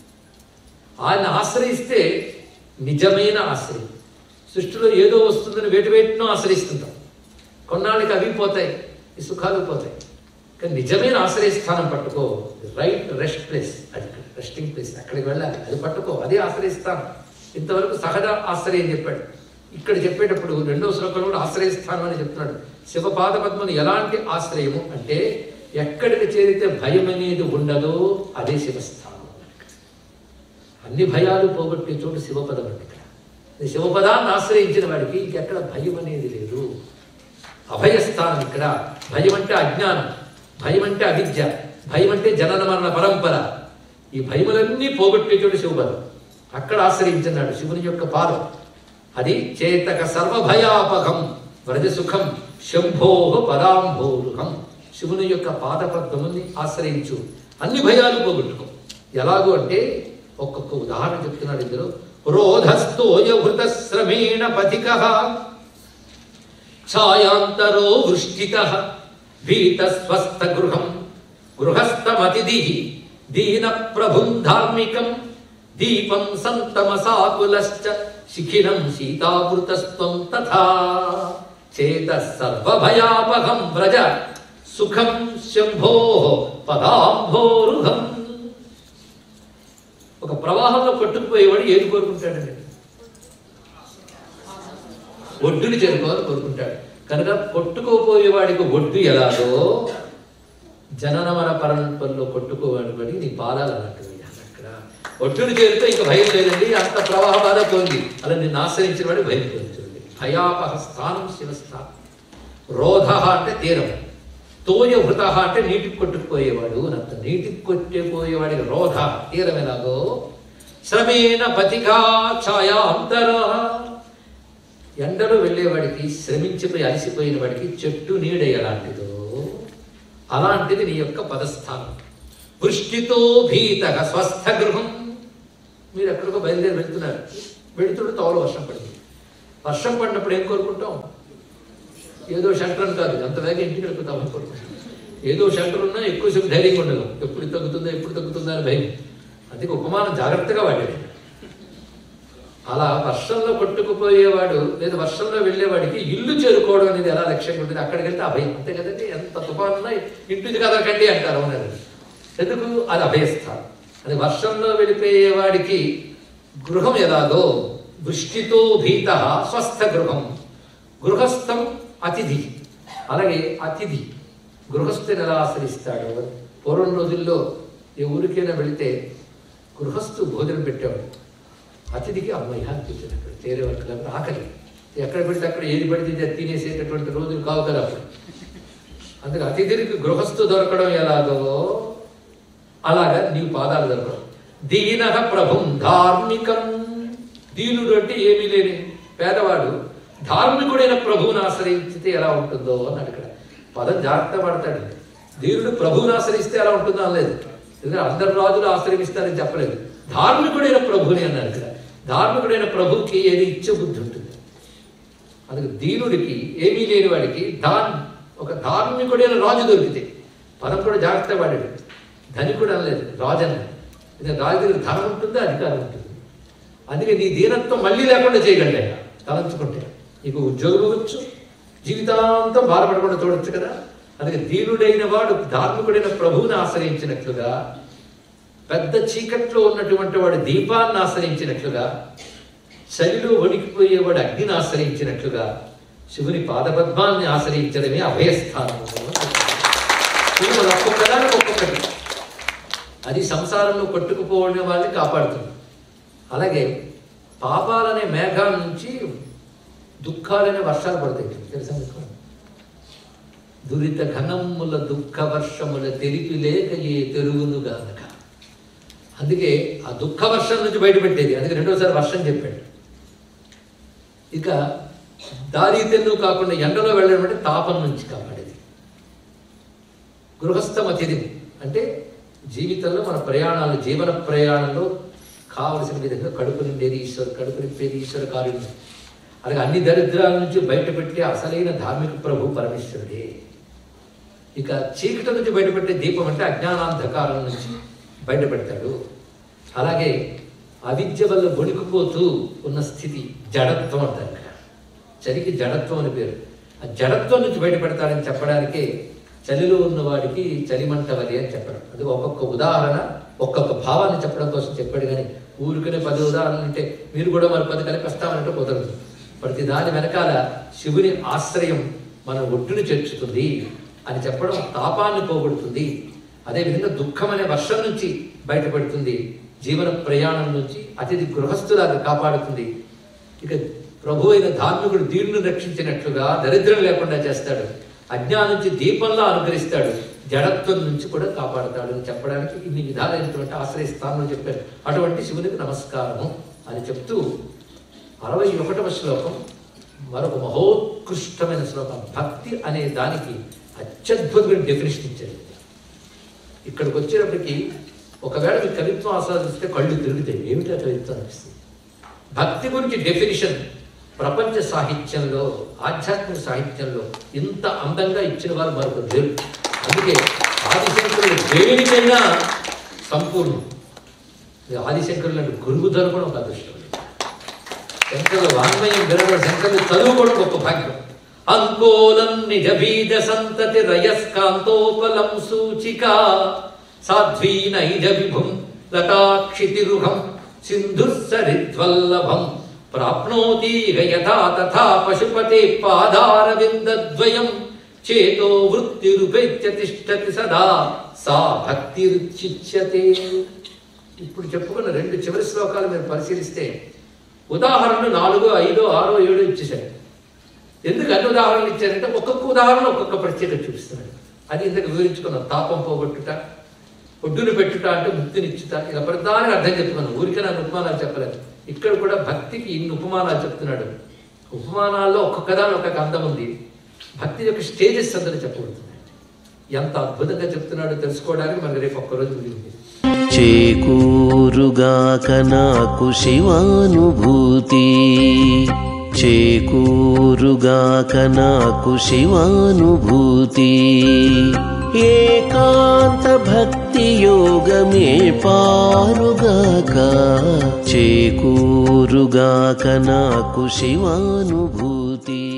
ఆయన ఆశ్రయిస్తే నిజమైన ఆశ్రయం. సృష్టిలో ఏదో వస్తుందని వేటి వేటినో ఆశ్రయిస్తుంటాం. కొన్నాళ్ళకి అవి పోతాయి. ఈ సుఖాలు పోతాయి. కానీ నిజమైన ఆశ్రయ స్థానం పట్టుకో. రైట్ రెస్ట్ ప్లేస్ అది. రెస్టింగ్ ప్లేస్ అక్కడికి వెళ్ళాలి. అది పట్టుకో. అదే ఆశ్రయిస్తాను. ఇంతవరకు సహజ ఆశ్రయం చెప్పాడు. ఇక్కడ చెప్పేటప్పుడు రెండవ శ్లోకంలో కూడా ఆశ్రయిస్తాను అని చెప్తున్నాడు. శివపాద పద్మను ఎలాంటి ఆశ్రయము అంటే ఎక్కడికి చేరితే భయం అనేది ఉండదో అదే శివస్థానం. అన్ని భయాలు పోగొట్టే చోటు శివపదం అంటే ఇక్కడ. శివపదాన్ని ఆశ్రయించిన వాడికి ఇంకెక్కడ భయం అనేది లేదు. అభయస్థానం ఇక్కడ. భయం అంటే అజ్ఞానం. భయం అంటే అవిద్య. భయం అంటే జనన మరణ పరంపర. ఈ భయములన్నీ పోగొట్టే శివబలం అక్కడ ఆశ్రయించున్నాడు శివుని యొక్క పాదం. అది చేతక సర్వభయాపకం వ్రజసుఖం శంభోహ పదాంభోరుహం శివుని యొక్క పాదపద్మముని ఆశ్రయించు. అన్ని భయాలు పోగొట్టుకో. ఎలాగో అంటే ఒక్కొక్క ఉదాహరణ చెప్తున్నాడు ఇందులో. రోధస్థోయభృత శ్రమేణ పథిక ఛాయాంతరో వృష్టిక భీత స్వస్థ గృహం గృహస్థమతిథి. దీన ప్రభుం ధార్మికం దీపం సంతమసాకులశ్చ శిఖిరం సీతావృతస్త్వం తథా చేత సర్వభయాపహం వ్రజ సుఖం శంభో పదాంభోరుహం ఒక ప్రవాహంలో కొట్టుకుపోయేవాడు ఏది కోరుకుంటాడండి? ఒడ్డుని చేరుకోవాలని కోరుకుంటాడు. కనుక కొట్టుకోపోయేవాడికి ఒడ్డు ఎలాగో జననమన పరంపరలో కొట్టుకోబడి నీ పాదాలు అన్నట్టు అక్కడ ఒడ్డుని చేరితే ఇంకా భయం లేదండి అంత ప్రవాహ బాధ పోయింది అలా నిన్ను ఆశ్రయించిన వాడు భయం పొందుతుంది భయాపహ స్థానం. శివస్థానం రోధ అంటే తీరం. తోయభృత అంటే నీటికి కొట్టుకుపోయేవాడు. అంత నీటికి కొట్టిపోయేవాడికి రోధ. తీరం ఎలాగో? శ్రమేణ పతిగా ఛాయా అంతర ఎండలో వెళ్ళేవాడికి శ్రమించిపోయి అలసిపోయిన వాడికి చెట్టు నీడ ఎలాంటిదో? అలాంటిది నీ యొక్క పదస్థానం. వృష్టితో భీతగా స్వస్థ గృహం మీరు ఎక్కడికో బయలుదేరి వెళ్తున్నారు. వెళుతుంటే తోలు వర్షం పడింది. వర్షం పడినప్పుడు ఏం కోరుకుంటాం? ఏదో షట్టర్ అని కాదు. అంత వేగం ఇంటికి వెళ్ళిపోతాం అనుకుంటున్నాం ఏదో షట్టర్ ఉన్నా ఎక్కువసేపు ధైర్యంగా ఉండదు ఎప్పుడు తగ్గుతుందో ఎప్పుడు తగ్గుతుందో అని భయం. అందుకే ఉపమానం జాగ్రత్తగా వాడేది అలా వర్షంలో కొట్టుకుపోయేవాడు లేదా వర్షంలో వెళ్ళేవాడికి ఇల్లు చేరుకోవడం అనేది ఎలా లక్ష్యంగా ఉంటుంది? అక్కడికి వెళ్తే అభయం. అంతే కదండి? ఎంత తుఫానున్నా ఇంటికి కదలకండి అంటారు అవునండి ఎందుకు? అది అభయస్థానం. అది వర్షంలో వెళ్ళిపోయేవాడికి గృహం ఎలాగో? వృష్టితో భీత స్వస్థ గృహం. గృహస్థం అతిథి. అలాగే అతిథి గృహస్థుని ఎలా ఆశ్రయిస్తాడు? పూర్వం రోజుల్లో ఏ ఊరికైనా వెళితే గృహస్థు భోజనం పెట్టేవాడు. అతిథికి అమ్మయ్య అనిపించింది అక్కడ. తేరే వర్కలకు ఆకలి. ఎక్కడ పెడితే అక్కడ ఏది పడితే అది తినేసేటటువంటి రోజులు కావు కదా. అప్పుడు అందుకే అతిథికి గృహస్థు దొరకడం ఎలాగో? అలాగా నీవు పాదాలు దొరకడం. దీన ప్రభుం ధార్మికం. దీనుడు అంటే ఏమీ లేని పేదవాడు ధార్మికుడైన ప్రభువుని ఆశ్రయించితే ఎలా ఉంటుందో అని ఇక్కడ. పదం జాగ్రత్త పడతాడు. దీనుడు ప్రభువుని ఆశ్రయిస్తే ఎలా ఉంటుందో అనలేదు. ఎందుకంటే అందరు రాజులు ఆశ్రయిస్తారని చెప్పలేదు. ధార్మికుడైన ప్రభుని అన్నారు ఇక్కడ. ధార్మికుడైన ప్రభుకి ఏది ఇచ్చే బుద్ధి ఉంటుంది? అందుకే దీనుడికి ఏమీ లేని వాడికి ధాన్ ఒక ధార్మికుడైన రాజు దొరికితే పదం కూడా జాగ్రత్త పడాడు. ధనికుడు అనలేదు రాజు అనలేదు. ఎందుకంటే రాజు దగ్గర ధనం ఉంటుందా? అధికారం ఉంటుంది. అందుకే నీ దీనత్వం మళ్ళీ లేకుండా చేయగలడు. తలంచుకుంటే నీకు ఉద్యోగం ఇవ్వచ్చు జీవితాంతం బాధపడకుండా చూడొచ్చు కదా. అందుకే దీనుడైన వాడు ధార్మికుడైన ప్రభువుని ఆశ్రయించినట్లుగా పెద్ద చీకట్లో ఉన్నటువంటి వాడు దీపాన్ని ఆశ్రయించినట్లుగా చలిలో వణికిపోయేవాడు అగ్నిని ఆశ్రయించినట్లుగా శివుని పాదపద్మాన్ని ఆశ్రయించడమే అభయస్థానం ఒక్కొక్కదానికి ఒక్కొక్కటి. అది సంసారంలో కొట్టుకుపోవడం వాళ్ళని కాపాడుతుంది. అలాగే పాపాలనే మేఘాల నుంచి దుఃఖాలనే వర్షాలు పడతాయి. తెలుసా మీకు? దురిత ఘనముల దుఃఖ వర్షముల తెలిపి లేక ఏ తెరుగును గానక అందుకే ఆ దుఃఖ వర్షం నుంచి బయటపెట్టేది అందుకే రెండోసారి వర్షం చెప్పాడు. ఇక దారి తెన్ను కాకుండా ఎండలో వెళ్ళడం అంటే తాపం నుంచి కాపాడేది. గృహస్థమ తిరిగి అంటే జీవితంలో మన ప్రయాణాలు జీవన ప్రయాణంలో కావలసిన విధంగా కడుపు నిండేది ఈశ్వరు కడుపు నింపేది ఈశ్వర కార్యం అలాగే అన్ని దరిద్రాల నుంచి బయటపెట్టే అసలైన ధార్మిక ప్రభు పరమేశ్వరుడే. ఇక చీకటి నుంచి బయటపెట్టే దీపం అంటే అజ్ఞానాంధకారం నుంచి. బయటపెడతాడు. అలాగే అవిద్య వల్ల వణికిపోతూ ఉన్న స్థితి జడత్వం అంటారు ఇక్కడ. చలికి జడత్వం అని పేరు. ఆ జడత్వం నుంచి బయటపెడతారని చెప్పడానికే చలిలో ఉన్న వాడికి అని చెప్పడం అది ఒక్కొక్క ఉదాహరణ ఒక్కొక్క భావాన్ని చెప్పడం కోసం చెప్పాడు కానీ ఊరికనే పది ఉదాహరణలు అంటే మీరు కూడా మరి పది కలిపిస్తామంటే కుదరదు. ప్రతి దాని వెనకాల శివుని ఆశ్రయం మన ఒడ్డును చేర్చుతుంది అని చెప్పడం తాపాన్ని పోగొడుతుంది. అదేవిధంగా దుఃఖం అనే వర్షం నుంచి బయటపడుతుంది. జీవన ప్రయాణం నుంచి అతిథి గృహస్థులాగా కాపాడుతుంది. ఇక ప్రభు అయిన ధార్మికుడు దీన్ని రక్షించినట్లుగా దరిద్రం లేకుండా చేస్తాడు. అజ్ఞానం నుంచి దీపంలో అనుగ్రహిస్తాడు. జడత్వం నుంచి కూడా కాపాడతాడు అని చెప్పడానికి ఇన్ని విధాలైనటువంటి ఆశ్రయిస్తానని చెప్పారు. అటువంటి శివునికి నమస్కారము అని చెప్తూ అరవై ఒకటవ శ్లోకం మరొక మహోత్కృష్టమైన శ్లోకం భక్తి అనే దానికి అత్యద్భుతమైన డెఫినేషన్ ఇచ్చారు. ఇక్కడికి వచ్చేటప్పటికి ఒకవేళ మీ కవిత్వం ఆస్వాదిస్తే కళ్ళు తిరుగుతాయి. ఏమిటా కవిత్వం అనిపిస్తుంది? భక్తి గురించి డెఫినిషన్ ప్రపంచ సాహిత్యంలో ఆధ్యాత్మిక సాహిత్యంలో ఇంత అందంగా ఇచ్చిన వారు మరొక లేరు అందుకే ఆదిశంకరుడు దేనికైనా సంపూర్ణం. ఇది ఆదిశంకరులు అంటే గురువు దొరకడం ఒక అదృష్టం. శంకరుల వాంగ్మయం వినడం శంకరులు చదువుకోవడం గొప్ప భాగ్యం. అంకోలం నిజ బీజ సంతతి రయస్కాంతోపలం సూచిక. సాధ్వీ నైజ విభుం లతాక్షితిరుహం సింధుస్సరిద్వల్లభం ప్రాప్నోతి యథా తథా పశుపతే పాదారవిందద్వయం. చేతో వృత్తిరుపేత్య తిష్టతి సదా. సా భక్తిరుచ్యతే ఇప్పుడు చెప్పుకున్న రెండు చివరి శ్లోకాలు మీరు పరిశీలిస్తే ఉదాహరణలు నాలుగో ఐదో ఆరో ఏడో ఇచ్చేశారు. ఎందుకు అన్ని ఉదాహరణలు ఇచ్చారంటే ఒక్కొక్క ఉదాహరణ ఒక్కొక్క ప్రత్యేకత చూపిస్తున్నాడు అది ఇంతకు వివరించుకున్నాం తాపం పోగొట్టుట ఒడ్డును పెట్టుట అంటే ముక్తినిచ్చుట ఇలా ప్రధానంగా అర్థం చెప్పుకున్నాం ఊరికే నన్ను ఉపమానాలు చెప్పలేదు. ఇక్కడ కూడా భక్తికి ఇన్ని ఉపమానాలు చెప్తున్నాడు. ఉపమానాల్లో ఒక్కొక్క దాని ఒక్కొక్క అందం ఉంది. భక్తి యొక్క స్టేజెస్ అందరూ చెప్పబడుతున్నాయి ఎంత అద్భుతంగా చెప్తున్నాడో తెలుసుకోవడానికి మనకి రేపు ఒక్కరోజు ఉంది. చేకూరుగాక నాకు శివానుభూతి. చేకూరుగాక నాకు శివానుభూతి. ఏకాంత భక్తి యోగమే పారుగాక చేకూరుగాక నాకు శివానుభూతి.